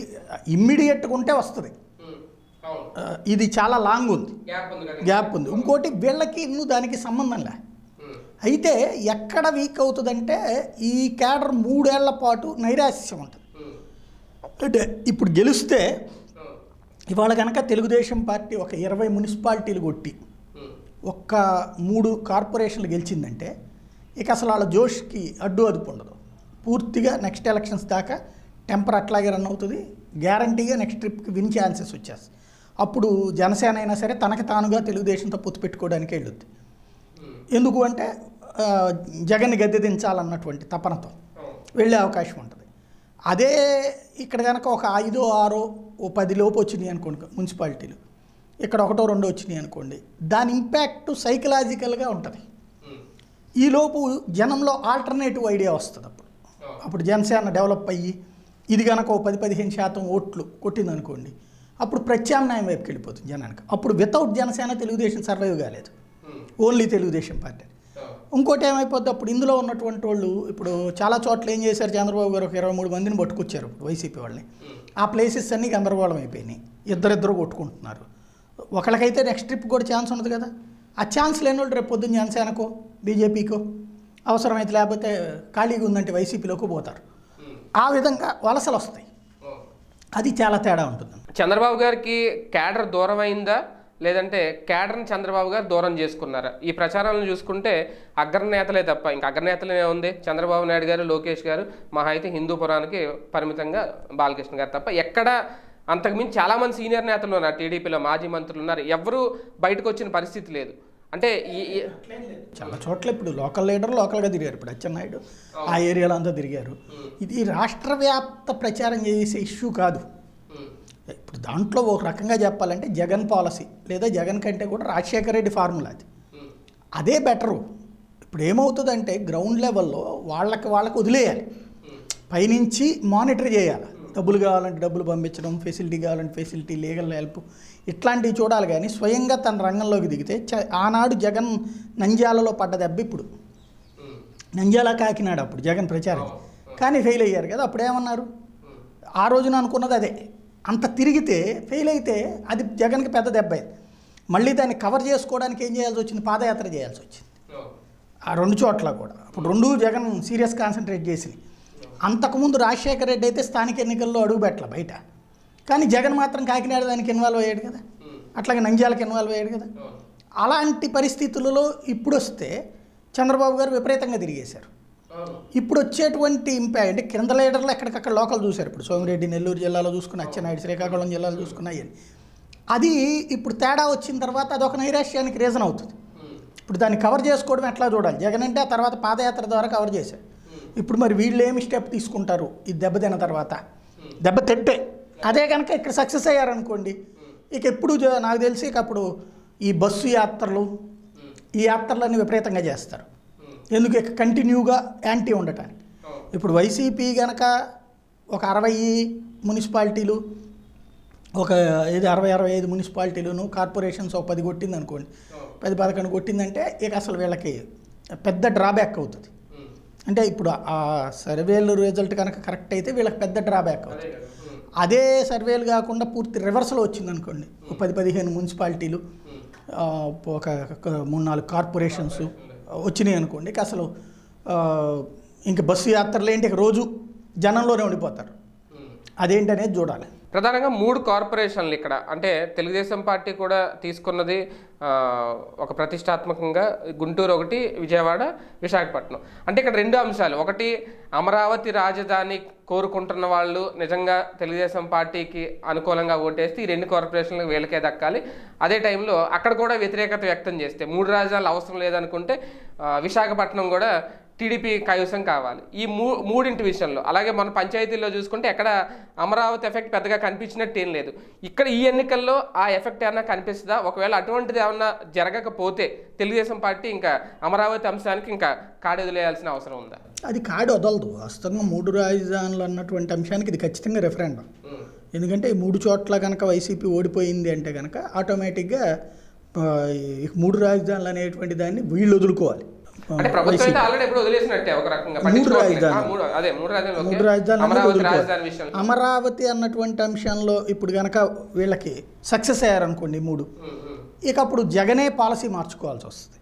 ఇమ్మీడియట్గా ఉంటే వస్తుంది. ఇది చాలా లాంగ్ ఉంది. గ్యాప్ ఉంది ఇంకోటి వీళ్ళకి ఇన్ను దానికి సంబంధం లే. ఉమ్, అయితే ఎక్కడ వీక్ అవుతుందంటే ఈ క్యాడర్ మూడేళ్ళ పాటు నైరాశ్యం ఉంటుంది. అంటే ఇప్పుడు గెలిస్తే. ఇవాళ కనుక తెలుగుదేశం పార్టీ ఒక ఇరవై మున్సిపాలిటీలు కొట్టి ఒక్క మూడు కార్పొరేషన్లు గెలిచిందంటే ఇక అసలు వాళ్ళ జోష్కి అడ్డు అదుపు ఉండదు. పూర్తిగా నెక్స్ట్ ఎలక్షన్స్ దాకా టెంపర్ అట్లాగే రన్ అవుతుంది. గ్యారంటీగా నెక్స్ట్ ట్రిప్కి విన్ ఛాన్సెస్ వచ్చేస్తాయి. అప్పుడు జనసేన అయినా సరే తనకి తానుగా తెలుగుదేశంతో పొత్తు పెట్టుకోవడానికి వెళ్ళొద్ది. ఎందుకు అంటే జగన్ని గద్దె దించాలన్నటువంటి తపనతో వెళ్ళే అవకాశం ఉంటుంది. అదే ఇక్కడ కనుక ఒక ఐదో ఆరో ఓ పది లోపు వచ్చినాయి అనుకోండి మున్సిపాలిటీలు. ఇక్కడ ఒకటో రెండో వచ్చినాయి అనుకోండి. దాని ఇంపాక్ట్ సైకలాజికల్గా ఉంటుంది. ఈ లోపు జనంలో ఆల్టర్నేటివ్ ఐడియా వస్తుంది అప్పుడు అప్పుడు జనసేన డెవలప్ అయ్యి ఇది కనుక ఓ పది పదిహేను శాతం ఓట్లు కొట్టింది అనుకోండి అప్పుడు ప్రత్యామ్నాయం వైపుకి వెళ్ళిపోతుంది జనానికి. అప్పుడు వితౌట్ జనసేన తెలుగుదేశం సర్వైవ్ కాలేదు. ఓన్లీ తెలుగుదేశం పార్టీ ఇంకోటి ఏమైపోద్ది అప్పుడు ఇందులో ఉన్నటువంటి వాళ్ళు ఇప్పుడు చాలా చోట్ల ఏం చేశారు చంద్రబాబు గారు ఒక ఇరవై మూడు మందిని పట్టుకొచ్చారు ఇప్పుడు వైసీపీ వాళ్ళని. ఆ ప్లేసెస్ అన్నీ గందరగోళం అయిపోయినాయి. ఇద్దరిద్దరు కొట్టుకుంటున్నారు. ఒకళ్ళకైతే నెక్స్ట్ ట్రిప్ కూడా ఛాన్స్ ఉండదు కదా. ఆ ఛాన్స్ లేని వాళ్ళు రేపు పొద్దున్న జనసేనకో బీజేపీకో. అవసరమైతే లేకపోతే ఖాళీగా ఉందంటే వైసీపీలోకి పోతారు. ఆ విధంగా వలసలు వస్తాయి. అది చాలా తేడా ఉంటుంది. చంద్రబాబు గారికి క్యాడర్ దూరం అయిందా? లేదంటే క్యాడర్ని చంద్రబాబు గారు దూరం చేసుకున్నారా? ఈ ప్రచారాలను చూసుకుంటే అగ్రనేతలే తప్ప ఇంకా అగ్రనేతలే ఉంది. చంద్రబాబు నాయుడు గారు లోకేష్ గారు మహా అయితే హిందూపురానికి పరిమితంగా బాలకృష్ణ గారు తప్ప ఎక్కడ అంతకుమించి చాలామంది సీనియర్ నేతలు ఉన్నారు. టీడీపీలో మాజీ మంత్రులు ఉన్నారు. ఎవరు బయటకు వచ్చిన పరిస్థితి లేదు. అంటే చాలా చోట్ల ఇప్పుడు లోకల్ లీడర్ లోకల్గా తిరిగారు. ఇప్పుడు అచ్చెన్నాయుడు ఆ ఏరియాలో అంతా తిరిగారు. ఇది రాష్ట్ర వ్యాప్త ప్రచారం చేసే ఇష్యూ కాదు. ఇప్పుడు దాంట్లో ఒక రకంగా చెప్పాలంటే జగన్ పాలసీ లేదా జగన్ కంటే కూడా రాజశేఖర రెడ్డి ఫార్ములా అది. అదే బెటరు. ఇప్పుడు ఏమవుతుందంటే గ్రౌండ్ లెవెల్లో వాళ్ళకి వాళ్ళకి వదిలేయాలి. పైనుంచి మానిటర్ చేయాలి. డబ్బులు కావాలంటే డబ్బులు పంపించడం ఫెసిలిటీ కావాలంటే ఫెసిలిటీ లీగల్ హెల్ప్ ఇట్లాంటివి చూడాలి కానీ స్వయంగా తన రంగంలోకి దిగితే చ- ఆనాడు జగన్ నంద్యాలలో పడ్డ దెబ్బ ఇప్పుడు. నంద్యాల కాకినాడ అప్పుడు జగన్ ప్రచారం. కానీ ఫెయిల్ అయ్యారు కదా అప్పుడు ఏమన్నారు? ఆ రోజున అనుకున్నది అదే. అంత తిరిగితే ఫెయిల్ అయితే అది జగన్కి పెద్ద దెబ్బ అయింది. మళ్ళీ దాన్ని కవర్ చేసుకోవడానికి ఏం చేయాల్సి వచ్చింది? పాదయాత్ర చేయాల్సి వచ్చింది. ఆ రెండు చోట్ల కూడా. అప్పుడు రెండు జగన్ సీరియస్ కాన్సన్ట్రేట్ చేసింది అంతకుముందు రాజశేఖర రెడ్డి అయితే స్థానిక ఎన్నికల్లో అడుగు పెట్టల బయట. కానీ జగన్ మాత్రం కాకినాడ దానికి ఇన్వాల్వ్ అయ్యాడు కదా. అట్లాగే నంద్యాలకు ఇన్వాల్వ్ అయ్యాడు కదా. అలాంటి పరిస్థితులలో ఇప్పుడు వస్తే చంద్రబాబు గారు విపరీతంగా తిరిగేశారు. ఇప్పుడు వచ్చేటువంటి ఇంపాక్ట్ అంటే కింద లీడర్లు ఎక్కడికక్కడ లోకల్ చూశారు. ఇప్పుడు సోమిరెడ్డి నెల్లూరు జిల్లాలో చూసుకున్న అచ్చెన్నాయుడు శ్రీకాకుళం జిల్లాలో చూసుకున్నాయి అది ఇప్పుడు తేడా వచ్చిన తర్వాత అదొక నైరాశ్యానికి రీజన్ అవుతుంది. ఇప్పుడు దాన్ని కవర్ చేసుకోవడం ఎట్లా చూడాలి? జగన్ అంటే ఆ తర్వాత పాదయాత్ర ద్వారా కవర్ చేశారు. ఇప్పుడు మరి వీళ్ళు ఏమి స్టెప్ తీసుకుంటారు? ఈ దెబ్బతిన్న తర్వాత. దెబ్బ తిట్టే అదే కనుక ఇక్కడ సక్సెస్ అయ్యారనుకోండి ఇక ఎప్పుడు నాకు తెలిసి ఇక అప్పుడు ఈ బస్సు యాత్రలు ఈ యాత్రలన్నీ విపరీతంగా చేస్తారు. ఎందుకు ఇక కంటిన్యూగా యాంటీ ఉండటానికి. ఇప్పుడు వైసీపీ కనుక ఒక అరవై మున్సిపాలిటీలు ఒక ఏది అరవై అరవై ఐదు మున్సిపాలిటీలను కార్పొరేషన్స్ ఒక పది కొట్టింది అనుకోండి పది పదకొండు కొట్టిందంటే ఇక అసలు వీళ్ళకి పెద్ద డ్రాబ్యాక్ అవుతుంది. అంటే ఇప్పుడు ఆ సర్వేలు రిజల్ట్ కనుక కరెక్ట్ అయితే వీళ్ళకి పెద్ద డ్రాబ్యాక్ అవుతుంది. అదే సర్వేలు కాకుండా పూర్తి రివర్సల్ వచ్చింది అనుకోండి. ఒక పది పదిహేను మున్సిపాలిటీలు ఒక మూడు నాలుగు కార్పొరేషన్స్ వచ్చినాయి అనుకోండి. అసలు ఇంక బస్సు యాత్రలు ఏంటి? రోజు జనంలోనే ఉండిపోతారు. అదేంటనేది చూడాలి. ప్రధానంగా మూడు కార్పొరేషన్లు ఇక్కడ. అంటే తెలుగుదేశం పార్టీ కూడా తీసుకున్నది ఒక ప్రతిష్టాత్మకంగా గుంటూరు ఒకటి విజయవాడ విశాఖపట్నం. అంటే ఇక్కడ రెండు అంశాలు. ఒకటి అమరావతి రాజధాని కోరుకుంటున్న వాళ్ళు నిజంగా తెలుగుదేశం పార్టీకి అనుకూలంగా ఓటేస్తే ఈ రెండు కార్పొరేషన్లకు వీళ్ళకే దక్కాలి. అదే టైంలో అక్కడ కూడా వ్యతిరేకత వ్యక్తం చేస్తే మూడు రాజధానులు అవసరం లేదనుకుంటే విశాఖపట్నం కూడా టీడీపీ కైవసం కావాలి. ఈ మూ మూడింటి విషయంలో. అలాగే మన పంచాయతీల్లో చూసుకుంటే ఎక్కడ అమరావతి ఎఫెక్ట్ పెద్దగా కనిపించినట్టు ఏం లేదు. ఇక్కడ ఈ ఎన్నికల్లో ఆ ఎఫెక్ట్ ఏమైనా కనిపిస్తుందా? ఒకవేళ అటువంటిది ఏమన్నా జరగకపోతే తెలుగుదేశం పార్టీ ఇంకా అమరావతి అంశానికి ఇంకా కాడెదిలేయాల్సిన అవసరం ఉందా? అది కాడు వదలదు. వాస్తవంగా మూడు రాజధానులు అన్నటువంటి అంశానికి ఇది ఖచ్చితంగా రెఫరెండం ఎందుకంటే ఈ మూడు చోట్ల కనుక వైసీపీ ఓడిపోయింది అంటే కనుక ఆటోమేటిక్గా మూడు రాజధానులు అనేటువంటి దాన్ని వీళ్ళు వదులుకోవాలి. అంటే ప్రభుత్వం అయితే ఆల్రెడీ ఎప్పుడు వదిలేసినట్టే ఒక రకంగా మూడు పట్టించుకోవట్లేదు. ఆ, రాజధానులు. మూడు అదే మూడు రాజధానులు ఓకే. మూడు రాజధానులు అమరావతి అన్నటువంటి అంశంలో ఇప్పుడు కనుక వీళ్ళకి సక్సెస్ అయ్యారనుకోండి మూడు. ఇక అప్పుడు జగనే పాలసీ మార్చుకోవాల్సి వస్తుంది.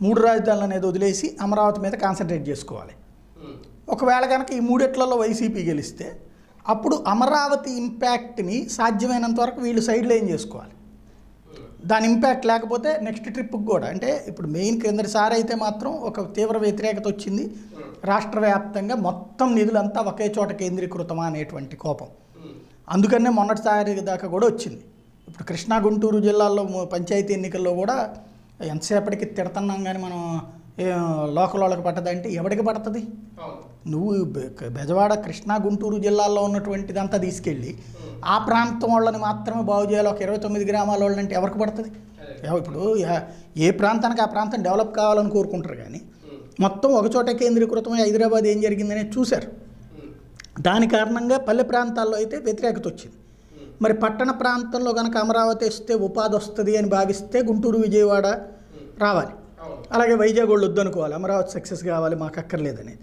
మూడు రాజధానులు అనేది వదిలేసి అమరావతి మీద కాన్సన్ట్రేట్ చేసుకోవాలి. ఒకవేళ కనుక ఈ మూడిట్లలో వైసీపీ గెలిస్తే అప్పుడు అమరావతి ఇంపాక్ట్ని సాధ్యమైనంత వరకు వీళ్ళు సైడ్ లైన్ చేసుకోవాలి? దాని ఇంపాక్ట్ లేకపోతే నెక్స్ట్ ట్రిప్కి కూడా. అంటే ఇప్పుడు మెయిన్ క్రిందటిసారి అయితే మాత్రం ఒక తీవ్ర వ్యతిరేకత వచ్చింది. రాష్ట్ర వ్యాప్తంగా మొత్తం నిధులంతా ఒకే చోట కేంద్రీకృతమా అనేటువంటి కోపం. అందుకనే మొన్నటిసారి దాకా కూడా వచ్చింది. ఇప్పుడు కృష్ణా గుంటూరు జిల్లాల్లో పంచాయతీ ఎన్నికల్లో కూడా ఎంతసేపటికి తిడతన్నాం కానీ మనం లోకల్ వాళ్ళకి పట్టదంటే ఎవడికి పడుతుంది? నువ్వు బెజవాడ కృష్ణా గుంటూరు జిల్లాల్లో ఉన్నటువంటిదంతా తీసుకెళ్ళి ఆ ప్రాంతం వాళ్ళని మాత్రమే బాగు చేయాలి. ఒక ఇరవై తొమ్మిది గ్రామాల వాళ్ళని అంటే ఎవరికి పడుతుంది? ఇప్పుడు ఏ- ప్రాంతానికి ఆ ప్రాంతం డెవలప్ కావాలని కోరుకుంటారు కానీ మొత్తం ఒకచోట కేంద్రీకృతమై హైదరాబాద్ ఏం జరిగిందనేది చూశారు. దాని కారణంగా పల్లె ప్రాంతాల్లో అయితే వ్యతిరేకత వచ్చింది. మరి పట్టణ ప్రాంతంలో కనుక అమరావతి వస్తే ఉపాధి వస్తుంది అని భావిస్తే గుంటూరు విజయవాడ రావాలి. అలాగే వైజాగ్ వాళ్ళు వద్దనుకోవాలి. అమరావతి సక్సెస్ కావాలి మాకు అక్కర్లేదనేది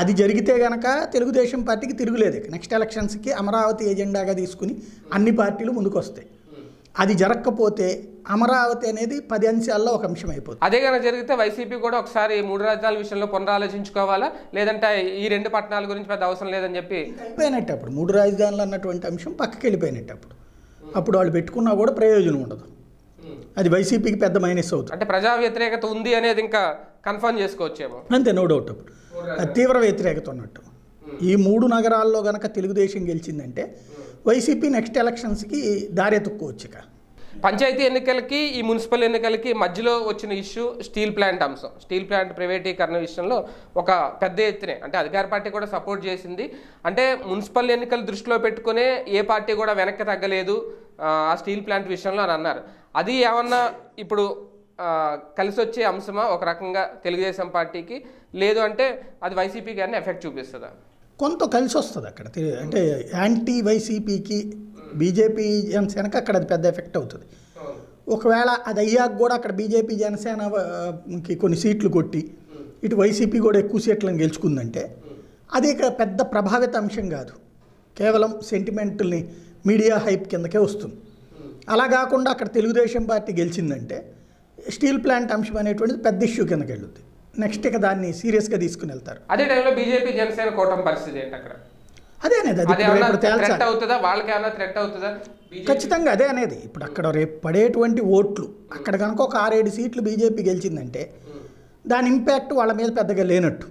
అది జరిగితే గనక తెలుగుదేశం పార్టీకి తిరుగులేదు. నెక్స్ట్ ఎలక్షన్స్కి అమరావతి ఎజెండాగా తీసుకుని అన్ని పార్టీలు ముందుకు వస్తాయి అది జరగకపోతే అమరావతి అనేది పది అంశాల్లో ఒక అంశం అయిపోతుంది. అదే కనుక జరిగితే వైసీపీ కూడా ఒకసారి మూడు రాజధానుల విషయంలో పునరాలోచించుకోవాలా? లేదంటే ఈ రెండు పట్టణాల గురించి పెద్ద అవసరం లేదని చెప్పి అయిపోయినట్టు అప్పుడు మూడు రాజధానులు అన్నటువంటి అంశం పక్కకి వెళ్ళిపోయినట్టు అప్పుడు అప్పుడు వాళ్ళు పెట్టుకున్నా కూడా ప్రయోజనం ఉండదు. అది వైసీపీకి పెద్ద మైనస్ అవుతుంది. అంటే ప్రజా వ్యతిరేకత ఉంది అనేది ఇంకా కన్ఫర్మ్ చేసుకోవచ్చేమో. అంతే నో డౌట్ తీవ్ర వ్యతిరేకత ఉన్నట్టు. ఈ మూడు నగరాల్లో గనక తెలుగుదేశం గెలిచిందంటే వైసీపీ నెక్స్ట్ ఎలక్షన్స్కి దారెతుక్కోవచ్చు ఇక. పంచాయతీ ఎన్నికలకి ఈ మున్సిపల్ ఎన్నికలకి మధ్యలో వచ్చిన ఇష్యూ స్టీల్ ప్లాంట్ అంశం. స్టీల్ ప్లాంట్ ప్రైవేటీకరణ విషయంలో ఒక పెద్ద ఎత్తునే అంటే అధికార పార్టీ కూడా సపోర్ట్ చేసింది. అంటే మున్సిపల్ ఎన్నికలు దృష్టిలో పెట్టుకునే ఏ పార్టీ కూడా వెనక్కి తగ్గలేదు ఆ, స్టీల్ ప్లాంట్ విషయంలో అని అన్నారు. అది ఏమన్నా ఇప్పుడు కలిసి వచ్చే అంశమా? ఒక రకంగా తెలుగుదేశం పార్టీకి లేదు అంటే అది వైసీపీ కానీ ఎఫెక్ట్ చూపిస్తుందా? కొంత కలిసి వస్తుంది అక్కడ అంటే యాంటీ వైసీపీకి బీజేపీ జనసేనకి అక్కడ అది పెద్ద ఎఫెక్ట్ అవుతుంది. ఒకవేళ అది అయ్యాక కూడా అక్కడ బీజేపీ జనసేనకి కొన్ని సీట్లు కొట్టి ఇటు వైసీపీ కూడా ఎక్కువ సీట్లను గెలుచుకుందంటే అది ఇక పెద్ద ప్రభావిత అంశం కాదు. కేవలం సెంటిమెంట్ని మీడియా హైప్ కిందకే వస్తుంది. అలా కాకుండా అక్కడ తెలుగుదేశం పార్టీ గెలిచిందంటే స్టీల్ ప్లాంట్ అంశం అనేటువంటిది పెద్ద ఇష్యూ కిందకి వెళ్ళుద్ది. నెక్స్ట్ ఇక దాన్ని సీరియస్గా తీసుకుని వెళ్తారు. అదే టైంలో బీజేపీ జనసేన కూటమి పరిస్థితి ఏంటి అక్కడ? అదే అనేది అది థ్రెట్ అవుతుందా? వాళ్ళకి థ్రెట్ అవుతుందా? ఖచ్చితంగా అదే అనేది. ఇప్పుడు అక్కడ రేపు పడేటువంటి ఓట్లు అక్కడ కనుక ఒక ఆరేడు సీట్లు బీజేపీ గెలిచిందంటే దాని ఇంపాక్ట్ వాళ్ళ మీద పెద్దగా లేనట్టు.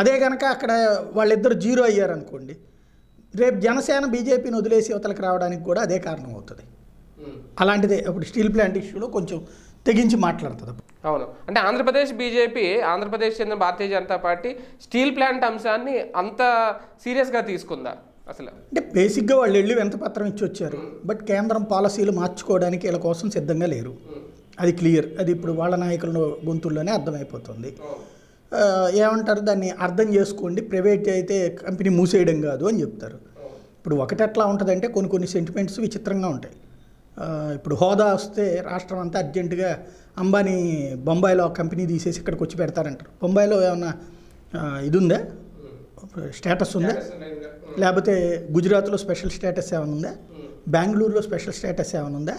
అదే కనుక అక్కడ వాళ్ళిద్దరు జీరో అయ్యారనుకోండి రేపు జనసేన బీజేపీని వదిలేసి యువతలకు రావడానికి కూడా అదే కారణం అవుతుంది అలాంటిదే ఇప్పుడు స్టీల్ ప్లాంట్ ఇష్యూలో కొంచెం తెగించి మాట్లాడుతుంది. అవును. అంటే ఆంధ్రప్రదేశ్ బీజేపీ ఆంధ్రప్రదేశ్ చెందిన Bharatiya Janata party steel plant అంశాన్ని అంత సీరియస్గా తీసుకుందా అసలు? అంటే బేసిక్గా వాళ్ళు వెళ్ళి ఎంత పత్రం ఇచ్చి వచ్చారు. బట్ కేంద్రం పాలసీలు మార్చుకోవడానికి వీళ్ళ కోసం సిద్ధంగా లేరు. అది క్లియర్. అది ఇప్పుడు వాళ్ళ నాయకుల గొంతుల్లోనే అర్థమైపోతుంది. ఏమంటారు? దాన్ని అర్థం చేసుకోండి. ప్రైవేట్ అయితే కంపెనీ మూసేయడం కాదు అని చెప్తారు. ఇప్పుడు ఒకటి ఎట్లా ఉంటుందంటే కొన్ని కొన్ని సెంటిమెంట్స్ విచిత్రంగా ఉంటాయి. ఇప్పుడు హోదా వస్తే రాష్ట్రం అంతా అర్జెంటుగా అంబానీ బొంబాయిలో ఒక కంపెనీ తీసేసి ఇక్కడికి వచ్చి పెడతారంటారు. బొంబాయిలో ఏమన్నా ఇది ఉందా? స్టేటస్ ఉందా లేకపోతే గుజరాత్లో స్పెషల్ స్టేటస్ ఏమైనా ఉందా? బెంగళూరులో స్పెషల్ స్టేటస్ ఏమైనా ఉందా?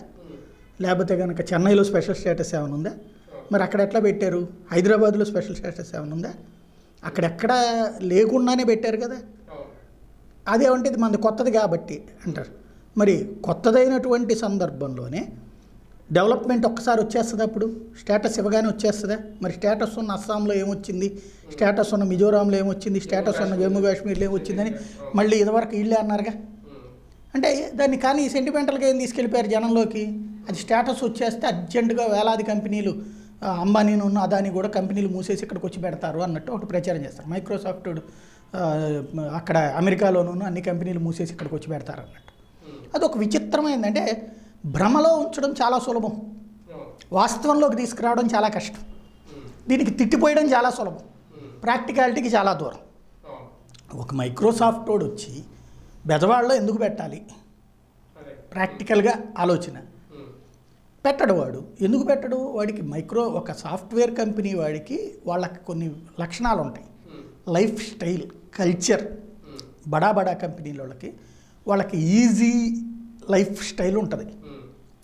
లేకపోతే కనుక చెన్నైలో స్పెషల్ స్టేటస్ ఏమైనా ఉందా? మరి అక్కడ ఎట్లా పెట్టారు? హైదరాబాద్లో స్పెషల్ స్టేటస్ ఏమైనా ఉందా? అక్కడెక్కడ లేకుండానే పెట్టారు కదా? అదేమంటే ఇది మనది కొత్తది కాబట్టి అంటారు. మరి కొత్తదైనటువంటి సందర్భంలోనే డెవలప్మెంట్ ఒక్కసారి వచ్చేస్తుంది అప్పుడు? స్టేటస్ ఇవ్వగానే వచ్చేస్తుందా? మరి స్టేటస్ ఉన్న అస్సాంలో ఏమొచ్చింది? స్టేటస్ ఉన్న మిజోరాంలో ఏమొచ్చింది? స్టేటస్ ఉన్న జమ్మూ కాశ్మీర్లో ఏమొచ్చిందని మళ్ళీ ఇదివరకు వీళ్ళే అన్నారుగా? అంటే దాన్ని కానీ సెంటిమెంటల్గా ఏం తీసుకెళ్ళిపోయారు జనంలోకి? అది స్టేటస్ వచ్చేస్తే అర్జెంటుగా వేలాది కంపెనీలు అంబానీను ఉన్న అదాని కూడా కంపెనీలు మూసేసి ఇక్కడికి వచ్చి పెడతారు అన్నట్టు ఒకటి ప్రచారం చేస్తారు. మైక్రోసాఫ్ట్ అక్కడ అమెరికాలోనూ అన్ని కంపెనీలు మూసేసి ఇక్కడికి వచ్చి పెడతారు అన్నట్టు. అది ఒక విచిత్రమైందంటే భ్రమలో ఉంచడం చాలా సులభం. వాస్తవంలోకి తీసుకురావడం చాలా కష్టం. దీనికి తిట్టిపోయడం చాలా సులభం. ప్రాక్టికాలిటీకి చాలా దూరం. ఒక మైక్రోసాఫ్ట్ వాడు వచ్చి బెదవాళ్ళలో ఎందుకు పెట్టాలి? ప్రాక్టికల్గా ఆలోచన. పెట్టడు వాడు. ఎందుకు పెట్టడు? వాడికి మైక్రో ఒక సాఫ్ట్వేర్ కంపెనీ వాడికి వాళ్ళకి కొన్ని లక్షణాలు ఉంటాయి లైఫ్ స్టైల్ కల్చర్ బడా బడా కంపెనీల వాళ్ళకి వాళ్ళకి ఈజీ లైఫ్ స్టైల్ ఉంటుంది.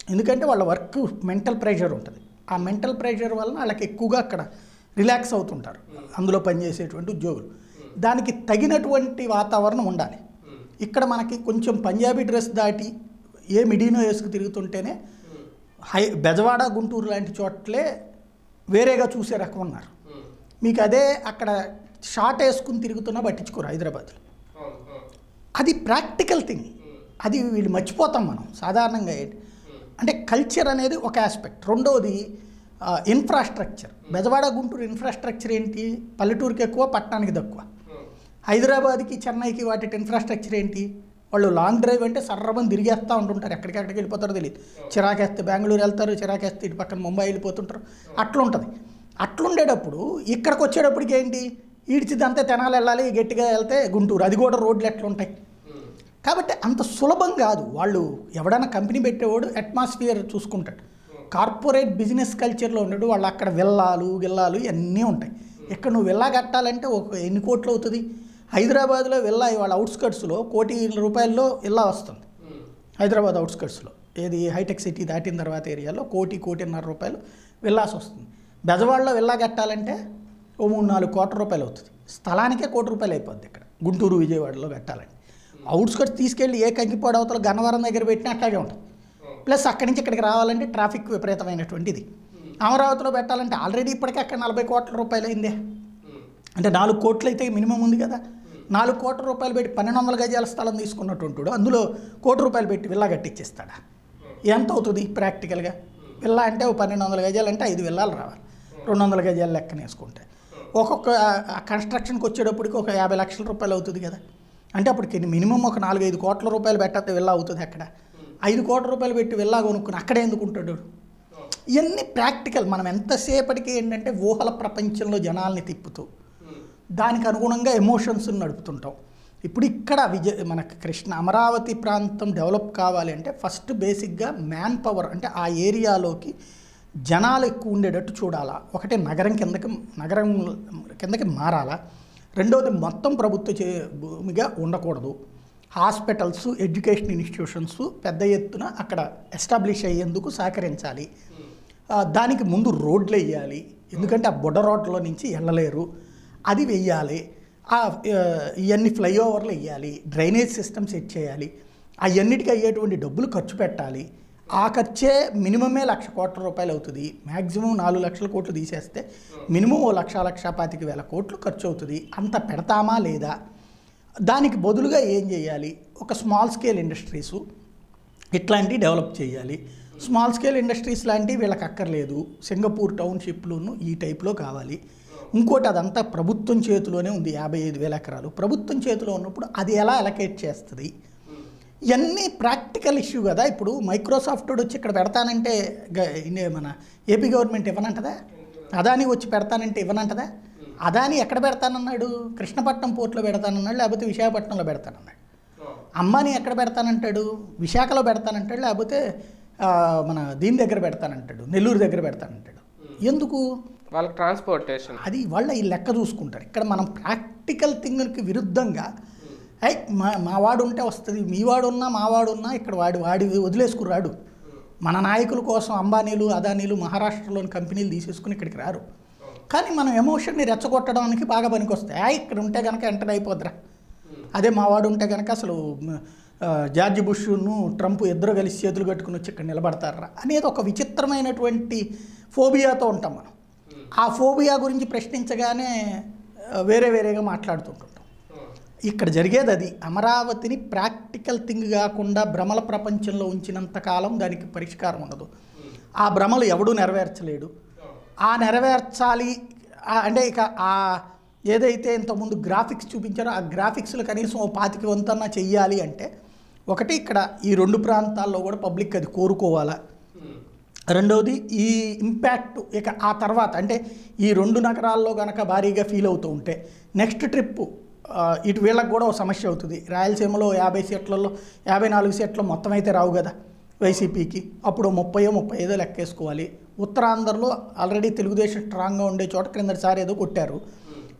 ఎందుకంటే వాళ్ళ వర్క్ మెంటల్ ప్రెషర్ ఉంటుంది. ఆ మెంటల్ ప్రెషర్ వలన వాళ్ళకి ఎక్కువగా అక్కడ రిలాక్స్ అవుతుంటారు. అందులో పనిచేసేటువంటి ఉద్యోగులు. దానికి తగినటువంటి వాతావరణం ఉండాలి. ఇక్కడ మనకి కొంచెం పంజాబీ డ్రెస్ దాటి ఏ మిడీనో వేసుకు తిరుగుతుంటేనే హై బెజవాడ గుంటూరు లాంటి చోట్లే వేరేగా చూసే రకం ఉన్నారు. మీకు అదే అక్కడ షార్ట్ వేసుకుని తిరుగుతున్నా పట్టించుకోరు హైదరాబాద్లో. అది ప్రాక్టికల్ థింగ్. అది వీళ్ళు మర్చిపోతాం మనం సాధారణంగా అంటే కల్చర్ అనేది ఒక ఆస్పెక్ట్. రెండోది ఇన్ఫ్రాస్ట్రక్చర్. బెజవాడ గుంటూరు ఇన్ఫ్రాస్ట్రక్చర్ ఏంటి? పల్లెటూరుకి ఎక్కువ పట్టణానికి తక్కువ. హైదరాబాద్కి చెన్నైకి వాటి ఇన్ఫ్రాస్ట్రక్చర్ ఏంటి? వాళ్ళు లాంగ్ డ్రైవ్ అంటే సర్రమని తిరిగేస్తూ ఉంటుంటారు. ఎక్కడికెక్కడికి వెళ్ళిపోతారో తెలియదు చిరాకేస్తే బెంగళూరు వెళ్తారు చిరాకేస్తే ఇటు పక్కన ముంబై వెళ్ళిపోతుంటారు. అట్లుంటుంది. అట్లుండేటప్పుడు ఇక్కడికి వచ్చేటప్పటికి ఏంటి? ఈడ్చిదంతా తెనాలి వెళ్ళాలి గట్టిగా వెళ్తే గుంటూరు. అది కూడా రోడ్లు ఎట్లుంటాయి? కాబట్టి అంత సులభం కాదు. వాళ్ళు ఎవడైనా కంపెనీ పెట్టేవాడు అట్మాస్ఫియర్ చూసుకుంటాడు. కార్పొరేట్ బిజినెస్ కల్చర్లో ఉండడు వాళ్ళు అక్కడ వెళ్ళాలు గిల్లాలు ఇవన్నీ ఉంటాయి. ఇక్కడ నువ్వు వెళ్ళా కట్టాలంటే ఒక ఎన్ని కోట్లు అవుతుంది? హైదరాబాద్లో వెళ్ళా వాళ్ళ అవుట్స్కట్స్లో కోటి రూపాయల్లో వెళ్ళా వస్తుంది. హైదరాబాద్ అవుట్స్కట్స్లో ఏది? హైటెక్ సిటీ దాటిన తర్వాత ఏరియాలో కోటి కోటిన్నర రూపాయలు వెళ్ళాల్సి వస్తుంది. బెజవాడలో వెళ్ళా కట్టాలంటే ఓ మూడు నాలుగు కోట్ల రూపాయలు అవుతుంది. స్థలానికే కోటి రూపాయలు అయిపోద్ది ఇక్కడ. గుంటూరు విజయవాడలో కట్టాలంటే. అవుట్స్కట్స్ తీసుకెళ్ళి ఏ కంకిపాడు అవతల గన్నవరం దగ్గర పెట్టినా అట్లాగే ఉంటుంది ప్లస్ అక్కడి నుంచి ఇక్కడికి రావాలంటే ట్రాఫిక్ విపరీతమైనటువంటిది. అమరావతిలో పెట్టాలంటే ఆల్రెడీ ఇప్పటికే అక్కడ నలభై కోట్ల రూపాయలు అయిందే. అంటే నాలుగు కోట్లు అయితే మినిమం ఉంది కదా. నాలుగు కోట్ల రూపాయలు పెట్టి పన్నెండు వందల గజాల స్థలం తీసుకున్నట్టుంటాడు అందులో కోటి రూపాయలు పెట్టి విల్లా కట్టించేస్తాడా ఎంత అవుతుంది ప్రాక్టికల్గా? విల్లా అంటే పన్నెండు వందల గజాలు అంటే ఐదు విల్లాలు రావాలి. రెండు వందల గజాలు లెక్కన వేసుకుంటే ఒక్కొక్క కన్స్ట్రక్షన్కి వచ్చేటప్పటికి ఒక యాభై లక్షల రూపాయలు అవుతుంది కదా. అంటే అప్పటికి మినిమం ఒక నాలుగైదు కోట్ల రూపాయలు పెట్టతే విల్లా అవుతుంది అక్కడ. ఐదు కోట్ల రూపాయలు పెట్టి విల్లా కొనుక్కుని అక్కడే ఎందుకుంటాడు ఇవన్నీ ప్రాక్టికల్. మనం ఎంతసేపటికి ఏంటంటే ఊహల ప్రపంచంలో జనాల్ని తిప్పుతూ దానికి అనుగుణంగా ఎమోషన్స్ నడుపుతుంటాం. ఇప్పుడు ఇక్కడ విజయ మన కృష్ణ అమరావతి ప్రాంతం డెవలప్ కావాలి అంటే ఫస్ట్ బేసిక్గా మ్యాన్ పవర్ అంటే ఆ ఏరియాలోకి జనాలు ఎక్కువ ఉండేటట్టు చూడాలా. ఒకటి నగరం కిందకి నగరం కిందకి మారాలా. రెండవది మొత్తం ప్రభుత్వ చే భూమిగా ఉండకూడదు. హాస్పిటల్స్ ఎడ్యుకేషన్ ఇన్స్టిట్యూషన్స్ పెద్ద ఎత్తున అక్కడ ఎస్టాబ్లిష్ అయ్యేందుకు సహకరించాలి. దానికి ముందు రోడ్లు వేయాలి. ఎందుకంటే ఆ బుడ్డ రోడ్లో నుంచి వెళ్ళలేరు. అది వెయ్యాలి ఆ ఇవన్నీ ఫ్లైఓవర్లు వేయాలి. డ్రైనేజ్ సిస్టమ్ సెట్ చేయాలి. అవన్నిటికీ అయ్యేటువంటి డబ్బులు ఖర్చు పెట్టాలి. ఆ ఖర్చే మినిమమే లక్ష కోట్ల రూపాయలు అవుతుంది. మ్యాక్సిమం నాలుగు లక్షల కోట్లు తీసేస్తే మినిమం ఓ లక్ష లక్ష పాతిక వేల కోట్లు ఖర్చు అవుతుంది అంత పెడతామా లేదా? దానికి బదులుగా ఏం చేయాలి? ఒక స్మాల్ స్కేల్ ఇండస్ట్రీసు ఇట్లాంటివి డెవలప్ చేయాలి. స్మాల్ స్కేల్ ఇండస్ట్రీస్ లాంటివి వీళ్ళకి అక్కర్లేదు. సింగపూర్ టౌన్షిప్లోను ఈ టైప్లో కావాలి. ఇంకోటి అదంతా ప్రభుత్వం చేతిలోనే ఉంది. యాభై ఐదు వేల ఎకరాలు. ప్రభుత్వం చేతిలో ఉన్నప్పుడు అది ఎలా అలకేట్ చేస్తుంది? ఇవన్నీ ప్రాక్టికల్ ఇష్యూ కదా? ఇప్పుడు మైక్రోసాఫ్ట్ వచ్చి ఇక్కడ పెడతానంటే మన ఏపీ గవర్నమెంట్ ఇవ్వనంటదా? అదాని వచ్చి పెడతానంటే ఇవ్వనంటదా? అదాని ఎక్కడ పెడతానన్నాడు? కృష్ణపట్నం పోర్ట్లో పెడతానన్నాడు? లేకపోతే విశాఖపట్నంలో పెడతానన్నాడు? అంబానీ ఎక్కడ పెడతానంటాడు? విశాఖలో పెడతానంటాడు? లేకపోతే మన దీని దగ్గర పెడతానంటాడు? నెల్లూరు దగ్గర పెడతానంటాడు? ఎందుకు? వాళ్ళకి ట్రాన్స్పోర్టేషన్ అది వాళ్ళ ఈ లెక్క చూసుకుంటారు. ఇక్కడ మనం ప్రాక్టికల్ థింగ్కి విరుద్ధంగా అయ్ మా మా వాడు ఉంటే వస్తుంది. మీ వాడు ఉన్నా మా వాడు ఉన్నా ఇక్కడ వాడి వాడి వదిలేసుకుని రాడు. మన నాయకుల కోసం అంబానీలు అదానీలు మహారాష్ట్రలోని కంపెనీలు తీసేసుకుని ఇక్కడికి రారు. కానీ మనం ఎమోషన్ని రెచ్చగొట్టడానికి బాగా పనికొస్తాయి. ఆ ఇక్కడ ఉంటే కనుక ఎంటర్ అయిపోద్రా అదే మా వాడు ఉంటే కనుక అసలు జార్జ్ బుష్ను ట్రంప్ ఇద్దరు కలిసి చేతులు కట్టుకుని వచ్చి ఇక్కడ నిలబడతారా అనేది ఒక విచిత్రమైనటువంటి ఫోబియాతో ఉంటాం మనం. ఆ ఫోబియా గురించి ప్రశ్నించగానే వేరే వేరేగా మాట్లాడుతుంటాం. ఇక్కడ జరిగేది అది అమరావతిని ప్రాక్టికల్ థింగ్ కాకుండా భ్రమల ప్రపంచంలో ఉంచినంత కాలం దానికి పరిష్కారం ఉండదు. ఆ భ్రమలు ఎవడూ నెరవేర్చలేడు. ఆ నెరవేర్చాలి అంటే ఇక ఆ ఏదైతే ఇంతకుముందు గ్రాఫిక్స్ చూపించారో ఆ గ్రాఫిక్స్లో కనీసం ఓ పాతికి వంతన్నా చెయ్యాలి అంటే ఒకటి ఇక్కడ ఈ రెండు ప్రాంతాల్లో కూడా పబ్లిక్ అది కోరుకోవాలా? రెండవది ఈ ఇంపాక్ట్ ఇక ఆ తర్వాత అంటే ఈ రెండు నగరాల్లో కనుక భారీగా ఫీల్ అవుతూ ఉంటే నెక్స్ట్ ట్రిప్ ఇటు వీళ్ళకి కూడా ఒక సమస్య అవుతుంది. రాయలసీమలో యాభై సీట్లలో యాభై నాలుగు సీట్లు మొత్తం అయితే రావు కదా వైసీపీకి. అప్పుడు ముప్పై ముప్పై ఐదో లెక్కేసుకోవాలి. ఉత్తరాంధ్రలో ఆల్రెడీ తెలుగుదేశం స్ట్రాంగ్గా ఉండే చోట క్రిందటిసారి ఏదో కొట్టారు.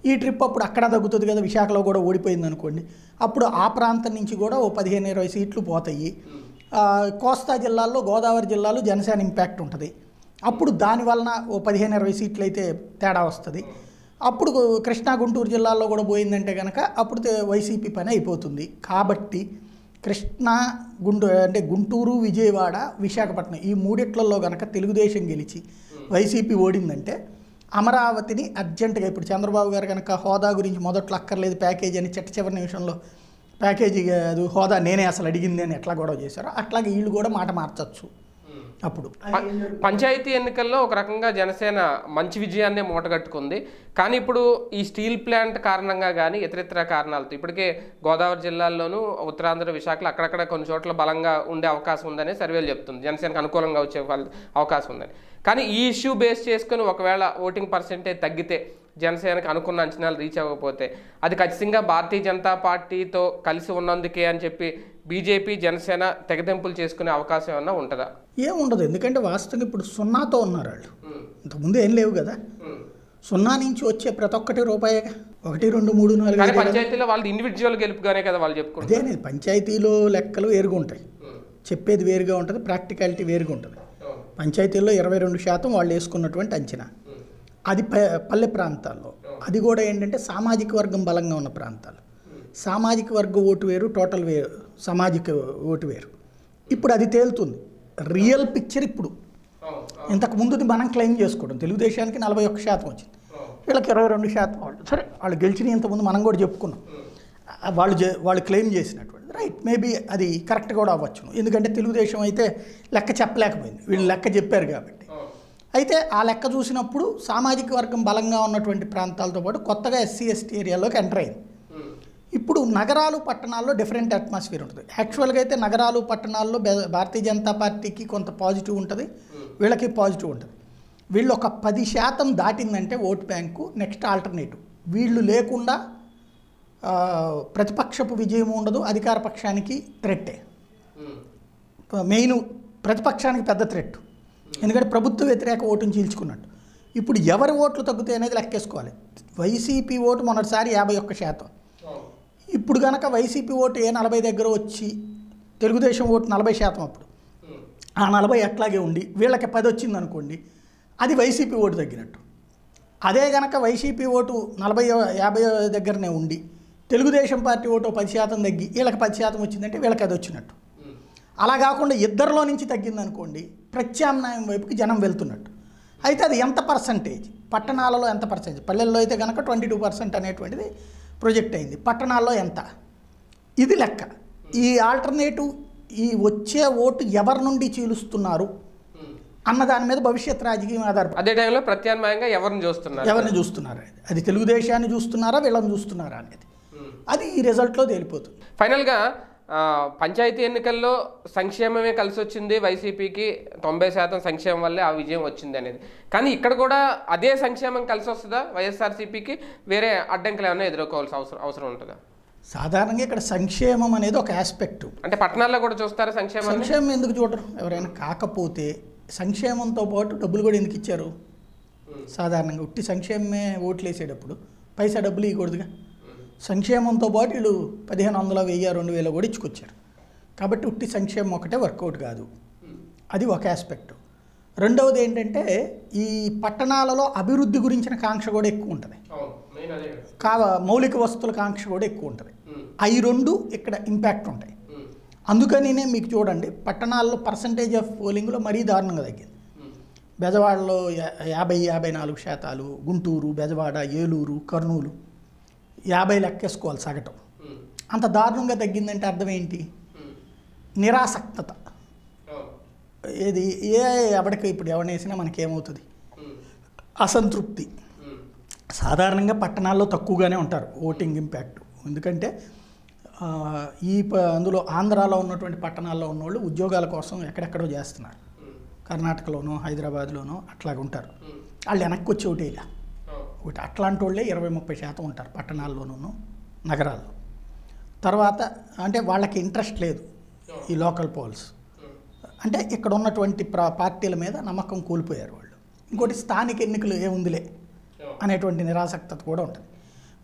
ఈ ట్రిప్ అప్పుడు అక్కడ తగ్గుతుంది కదా విశాఖలో కూడా ఓడిపోయింది అనుకోండి అప్పుడు ఆ ప్రాంతం నుంచి కూడా ఓ పదిహేను ఇరవై సీట్లు పోతాయి. కోస్తా జిల్లాల్లో గోదావరి జిల్లాలో జనసేన ఇంపాక్ట్ ఉంటుంది. అప్పుడు దాని వలన ఓ పదిహేను ఇరవై సీట్లు అయితే తేడా వస్తుంది. అప్పుడు కృష్ణా గుంటూరు జిల్లాల్లో కూడా పోయిందంటే కనుక అప్పుడు వైసీపీ పని అయిపోతుంది. కాబట్టి కృష్ణా గుంటూ అంటే గుంటూరు విజయవాడ విశాఖపట్నం ఈ మూడిట్లలో కనుక తెలుగుదేశం గెలిచి వైసీపీ ఓడిందంటే అమరావతిని అర్జెంటుగా ఇప్పుడు చంద్రబాబు గారు కనుక హోదా గురించి మొదట్లో అక్కర్లేదు ప్యాకేజ్ అని చిట్ట చివరి నిమిషంలో ప్యాకేజీ అది హోదా నేనే అసలు అడిగింది అని ఎట్లా గొడవ చేశారో అట్లాగే వీళ్ళు కూడా మాట మార్చచ్చు. అప్పుడు. పంచాయతీ ఎన్నికల్లో ఒక రకంగా జనసేన మంచి విజయాన్నే మూటగట్టుకుంది. కానీ ఇప్పుడు ఈ స్టీల్ ప్లాంట్ కారణంగా కానీ ఇతరితర కారణాలతో ఇప్పటికే గోదావరి జిల్లాల్లోనూ ఉత్తరాంధ్ర విశాఖలో అక్కడక్కడ కొన్ని చోట్ల బలంగా ఉండే అవకాశం ఉందని సర్వేలు చెప్తుంది. జనసేనకు అనుకూలంగా వచ్చే అవకాశం ఉందని. కానీ ఈ ఇష్యూ బేస్ చేసుకొని ఒకవేళ ఓటింగ్ పర్సెంటేజ్ తగ్గితే జనసేనకు అనుకున్న అంచనాలు రీచ్ అవ్వకపోతే. అది ఖచ్చితంగా భారతీయ జనతా పార్టీతో కలిసి ఉన్నందుకే అని చెప్పి బీజేపీ జనసేన తెగదెంపులు చేసుకునే అవకాశం ఏమన్నా ఉంటుందా? ఏముండదు ఎందుకంటే వాస్తవంగా ఇప్పుడు సున్నాతో ఉన్నారు వాళ్ళు. ఇంతకుముందు ఏం లేవు కదా. సున్నా నుంచి వచ్చే ప్రతి ఒక్కటి రూపాయేగా. ఒకటి రెండు మూడు నాలుగు పంచాయతీలో వాళ్ళు ఇండివిజువల్ గెలుపుగానే కదా వాళ్ళు చెప్పుకుంటారు. అదేనేది పంచాయతీలో లెక్కలు వేరుగా ఉంటాయి. చెప్పేది వేరుగా ఉంటుంది ప్రాక్టికాలిటీ వేరుగా ఉంటుంది. పంచాయతీల్లో ఇరవై రెండు శాతం వాళ్ళు వేసుకున్నటువంటి అంచనా. అది ప- పల్లె ప్రాంతాల్లో. అది కూడా ఏంటంటే సామాజిక వర్గం బలంగా ఉన్న ప్రాంతాలు. సామాజిక వర్గ ఓటు వేరు టోటల్ వేరు సామాజిక ఓటు వేరు. ఇప్పుడు అది తేలుతుంది. రియల్ పిక్చర్ ఇప్పుడు. ఇంతకు ముందుది మనం క్లెయిమ్ చేసుకోవడం. తెలుగుదేశానికి నలభై ఒక్క శాతం వచ్చింది. వీళ్ళకి ఇరవై రెండు శాతం వాళ్ళు. సరే వాళ్ళు గెలిచిన ఇంతకుముందు మనం కూడా చెప్పుకున్నాం. వాళ్ళు వాళ్ళు క్లెయిమ్ చేసినటువంటి రైట్ మేబీ అది కరెక్ట్ కూడా అవ్వచ్చును. ఎందుకంటే తెలుగుదేశం అయితే లెక్క చెప్పలేకపోయింది. వీళ్ళు లెక్క చెప్పారు కాబట్టి. అయితే ఆ లెక్క చూసినప్పుడు సామాజిక వర్గం బలంగా ఉన్నటువంటి ప్రాంతాలతో పాటు కొత్తగా ఎస్సీ ఎస్టీ ఏరియాలోకి ఎంటర్ అయింది. ఇప్పుడు నగరాలు పట్టణాల్లో డిఫరెంట్ అట్మాస్ఫియర్ ఉంటుంది. యాక్చువల్గా అయితే నగరాలు పట్టణాల్లో భారతీయ జనతా పార్టీకి కొంత పాజిటివ్ ఉంటుంది. వీళ్ళకి పాజిటివ్ ఉంటుంది. వీళ్ళు ఒక పది శాతం దాటిందంటే ఓట్ బ్యాంకు నెక్స్ట్ ఆల్టర్నేటివ్. వీళ్ళు లేకుండా ప్రతిపక్షపు విజయం ఉండదు అధికార పక్షానికి థ్రెట్టే మెయిన్ ప్రతిపక్షానికి పెద్ద థ్రెట్ ఎందుకంటే ప్రభుత్వ వ్యతిరేక ఓటుని చీల్చుకున్నట్టు. ఇప్పుడు ఎవరి ఓట్లు తగ్గుతాయి అనేది లెక్కేసుకోవాలి. వైసీపీ ఓటు మొన్నటిసారి యాభై ఒక్క శాతం. ఇప్పుడు కనుక వైసీపీ ఓటు ఏ నలభై దగ్గర వచ్చి తెలుగుదేశం ఓటు నలభై శాతం అప్పుడు. ఆ నలభై అట్లాగే ఉండి వీళ్ళకి పది వచ్చింది అనుకోండి అది వైసీపీ ఓటు తగ్గినట్టు. అదే గనక వైసీపీ ఓటు నలభై యాభై దగ్గరనే ఉండి తెలుగుదేశం పార్టీ ఓటు పది శాతం తగ్గి వీళ్ళకి పది శాతం వచ్చిందంటే వీళ్ళకి అది వచ్చినట్టు. అలా కాకుండా ఇద్దరిలో నుంచి తగ్గిందనుకోండి ప్రత్యామ్నాయం వైపుకి జనం వెళ్తున్నట్టు. అయితే అది ఎంత పర్సంటేజ్ పట్టణాలలో ఎంత పర్సెంటేజ్ పల్లెల్లో అయితే కనుక ట్వంటీ టూ పర్సెంట్ అనేటువంటిది ప్రొజెక్ట్ అయింది. పట్టణాల్లో ఎంత? ఇది లెక్క. ఈ ఆల్టర్నేటివ్ ఈ వచ్చే ఓటు ఎవరి నుండి చీలుస్తున్నారు అన్న దాని మీద భవిష్యత్ రాజకీయం ఆధారపడి అదే టైంలో ప్రత్యామ్నాయంగా ఎవరిని చూస్తున్నారు? ఎవరిని చూస్తున్నారు అది తెలుగుదేశాన్ని చూస్తున్నారా వీళ్ళని చూస్తున్నారా అనేది. అది ఈ రిజల్ట్లో తేలిపోతుంది. ఫైనల్గా పంచాయతీ ఎన్నికల్లో సంక్షేమమే కలిసి వచ్చింది వైసీపీకి. తొంభై శాతం సంక్షేమం వల్లే ఆ విజయం వచ్చింది అనేది. కానీ ఇక్కడ కూడా అదే సంక్షేమం కలిసి వస్తుందా వైఎస్ఆర్సీపీకి? వేరే అడ్డంకులు ఏమైనా ఎదుర్కోవాల్సిన అవసరం అవసరం ఉంటుందా? సాధారణంగా ఇక్కడ సంక్షేమం అనేది ఒక ఆస్పెక్ట్ అంటే పట్టణాల్లో కూడా చూస్తారా సంక్షేమాన్ని సంక్షేమం ఎందుకు చూడరు? ఎవరైనా కాకపోతే సంక్షేమంతో పాటు డబ్బులు కూడా ఎందుకు ఇచ్చారు? సాధారణంగా ఉట్టి సంక్షేమమే ఓట్లు వేసేటప్పుడు పైసా డబ్బులు ఇవ్వకూడదుగా? సంక్షేమంతో పాటు వీళ్ళు పదిహేను వందల వెయ్యి రెండు వేలు కూడా ఇచ్చుకొచ్చారు. కాబట్టి ఉట్టి సంక్షేమం ఒకటే వర్కౌట్ కాదు. అది ఒక ఆస్పెక్ట్. రెండవది ఏంటంటే ఈ పట్టణాలలో అభివృద్ధి గురించిన కాంక్ష కూడా ఎక్కువ ఉంటుంది. కా మౌలిక వస్తువుల కాంక్ష కూడా ఎక్కువ ఉంటుంది. అవి రెండు ఇక్కడ ఇంపాక్ట్ ఉంటాయి. అందుకనినే మీకు చూడండి పట్టణాల్లో పర్సంటేజ్ ఆఫ్ పోలింగ్లో మరీ దారుణంగా తగ్గింది. బెజవాడలో యా- యాభై యాభై నాలుగు శాతాలు గుంటూరు బెజవాడ ఏలూరు కర్నూలు. యాభై లెక్కేసుకోవాలి సగటు. అంత దారుణంగా తగ్గిందంటే అర్థం ఏంటి? నిరాసక్తత. ఏది ఏ ఎవడికి ఇప్పుడు ఎవరినేసినా మనకేమవుతుంది? అసంతృప్తి. సాధారణంగా పట్టణాల్లో తక్కువగానే ఉంటారు ఓటింగ్ ఇంపాక్ట్. ఎందుకంటే ఈ ప- అందులో ఆంధ్రాలో ఉన్నటువంటి పట్టణాల్లో ఉన్నవాళ్ళు ఉద్యోగాల కోసం ఎక్కడెక్కడో చేస్తున్నారు. కర్ణాటకలోనో హైదరాబాద్లోనో అట్లాగ ఉంటారు వాళ్ళు వెనక్కి వచ్చి ఒకటేలా ఒకటి అట్లాంటి వాళ్ళే ఇరవై ముప్పై శాతం ఉంటారు పట్టణాల్లోనూ నగరాల్లో. తర్వాత అంటే వాళ్ళకి ఇంట్రెస్ట్ లేదు ఈ లోకల్ పోల్స్. అంటే ఇక్కడ ఉన్నటువంటి పార్టీల మీద నమ్మకం కోల్పోయారు వాళ్ళు. ఇంకోటి స్థానిక ఎన్నికలు ఏముందిలే అనేటువంటి నిరాసక్తత కూడా ఉంటుంది.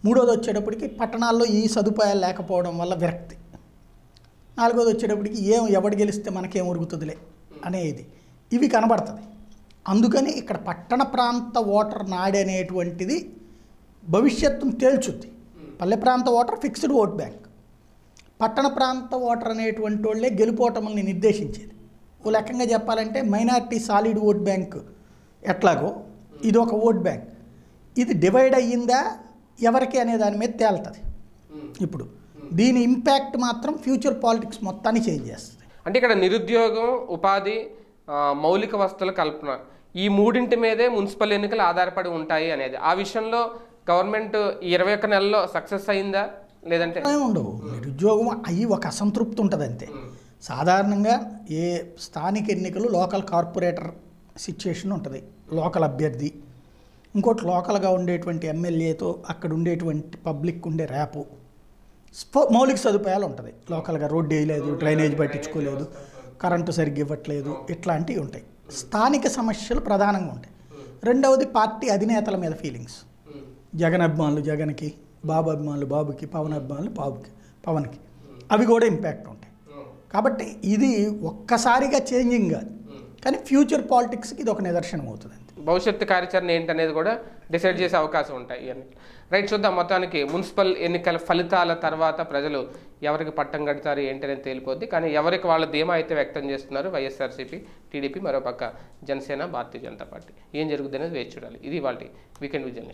మూడోది వచ్చేటప్పటికి పట్టణాల్లో ఈ సదుపాయాలు లేకపోవడం వల్ల విరక్తి. నాలుగోది వచ్చేటప్పటికి ఏం ఎవడు గెలిస్తే మనకేం ఉరుగుతుందిలే అనేది. ఇవి కనబడుతుంది. అందుకని ఇక్కడ పట్టణ ప్రాంత ఓటర్ నాడి అనేటువంటిది భవిష్యత్తును తేల్చుద్ది. పల్లె ప్రాంత ఓటర్ ఫిక్స్డ్ ఓట్ బ్యాంక్ పట్టణ ప్రాంత ఓటర్ అనేటువంటి వాళ్ళే గెలుపోటముల్ని నిర్దేశించేది. ఓ లెక్కంగా చెప్పాలంటే మైనారిటీ సాలిడ్ ఓట్ బ్యాంక్ ఎట్లాగో ఇది ఒక ఓట్ బ్యాంక్. ఇది డివైడ్ అయ్యిందా ఎవరికి అనే దాని మీద తేలుతుంది. ఇప్పుడు దీని ఇంపాక్ట్ మాత్రం ఫ్యూచర్ పాలిటిక్స్ మొత్తాన్ని చేంజ్ చేస్తుంది. అంటే ఇక్కడ నిరుద్యోగం ఉపాధి మౌలిక వస్తువుల కల్పన ఈ మూడింటి మీదే మున్సిపల్ ఎన్నికలు ఆధారపడి ఉంటాయి అనేది. ఆ విషయంలో గవర్నమెంట్ ఈ ఇరవై ఒక్క నెలలో సక్సెస్ అయిందా? లేదంటే ఉండవు. నిరుద్యోగం అయ్యి ఒక అసంతృప్తి ఉంటుంది అంతే. సాధారణంగా ఏ స్థానిక ఎన్నికలు లోకల్ కార్పొరేటర్ సిచ్యుయేషన్ ఉంటుంది. లోకల్ అభ్యర్థి. ఇంకోటి లోకల్గా ఉండేటువంటి ఎమ్మెల్యేతో అక్కడ ఉండేటువంటి పబ్లిక్ ఉండే ర్యాపు. మౌలిక సదుపాయాలు ఉంటుంది. లోకల్గా రోడ్డు వేయలేదు డ్రైనేజ్ పట్టించుకోలేదు కరెంటు సరిగ్గా ఇవ్వట్లేదు ఇట్లాంటివి ఉంటాయి. స్థానిక సమస్యలు ప్రధానంగా ఉంటాయి. రెండవది పార్టీ అధినేతల మీద ఫీలింగ్స్ జగన్ అభిమానులు జగన్కి బాబు అభిమానులు బాబుకి పవన్ అభిమానులు బాబుకి పవన్కి. అవి కూడా ఇంపాక్ట్ ఉంటాయి. కాబట్టి ఇది ఒక్కసారిగా చేంజింగ్ కాదు. కానీ ఫ్యూచర్ పాలిటిక్స్కి ఇది ఒక నిదర్శనం అవుతుంది. భవిష్యత్తు కార్యాచరణ ఏంటనేది కూడా డిసైడ్ చేసే అవకాశం ఉంటాయి ఇవన్నీ. రైట్ చూద్దాం మొత్తానికి మున్సిపల్ ఎన్నికల ఫలితాల తర్వాత ప్రజలు ఎవరికి పట్టం కడతారు ఏంటనేది తేలిపోద్ది. కానీ ఎవరికి వాళ్ళ ధీమా అయితే వ్యక్తం చేస్తున్నారు వైఎస్ఆర్సీపీ టీడీపీ మరోపక్క జనసేన భారతీయ జనతా పార్టీ. ఏం జరుగుతుంది అనేది వేచి చూడాలి. ఇది వాళ్ళ వీకెండ్ విజన్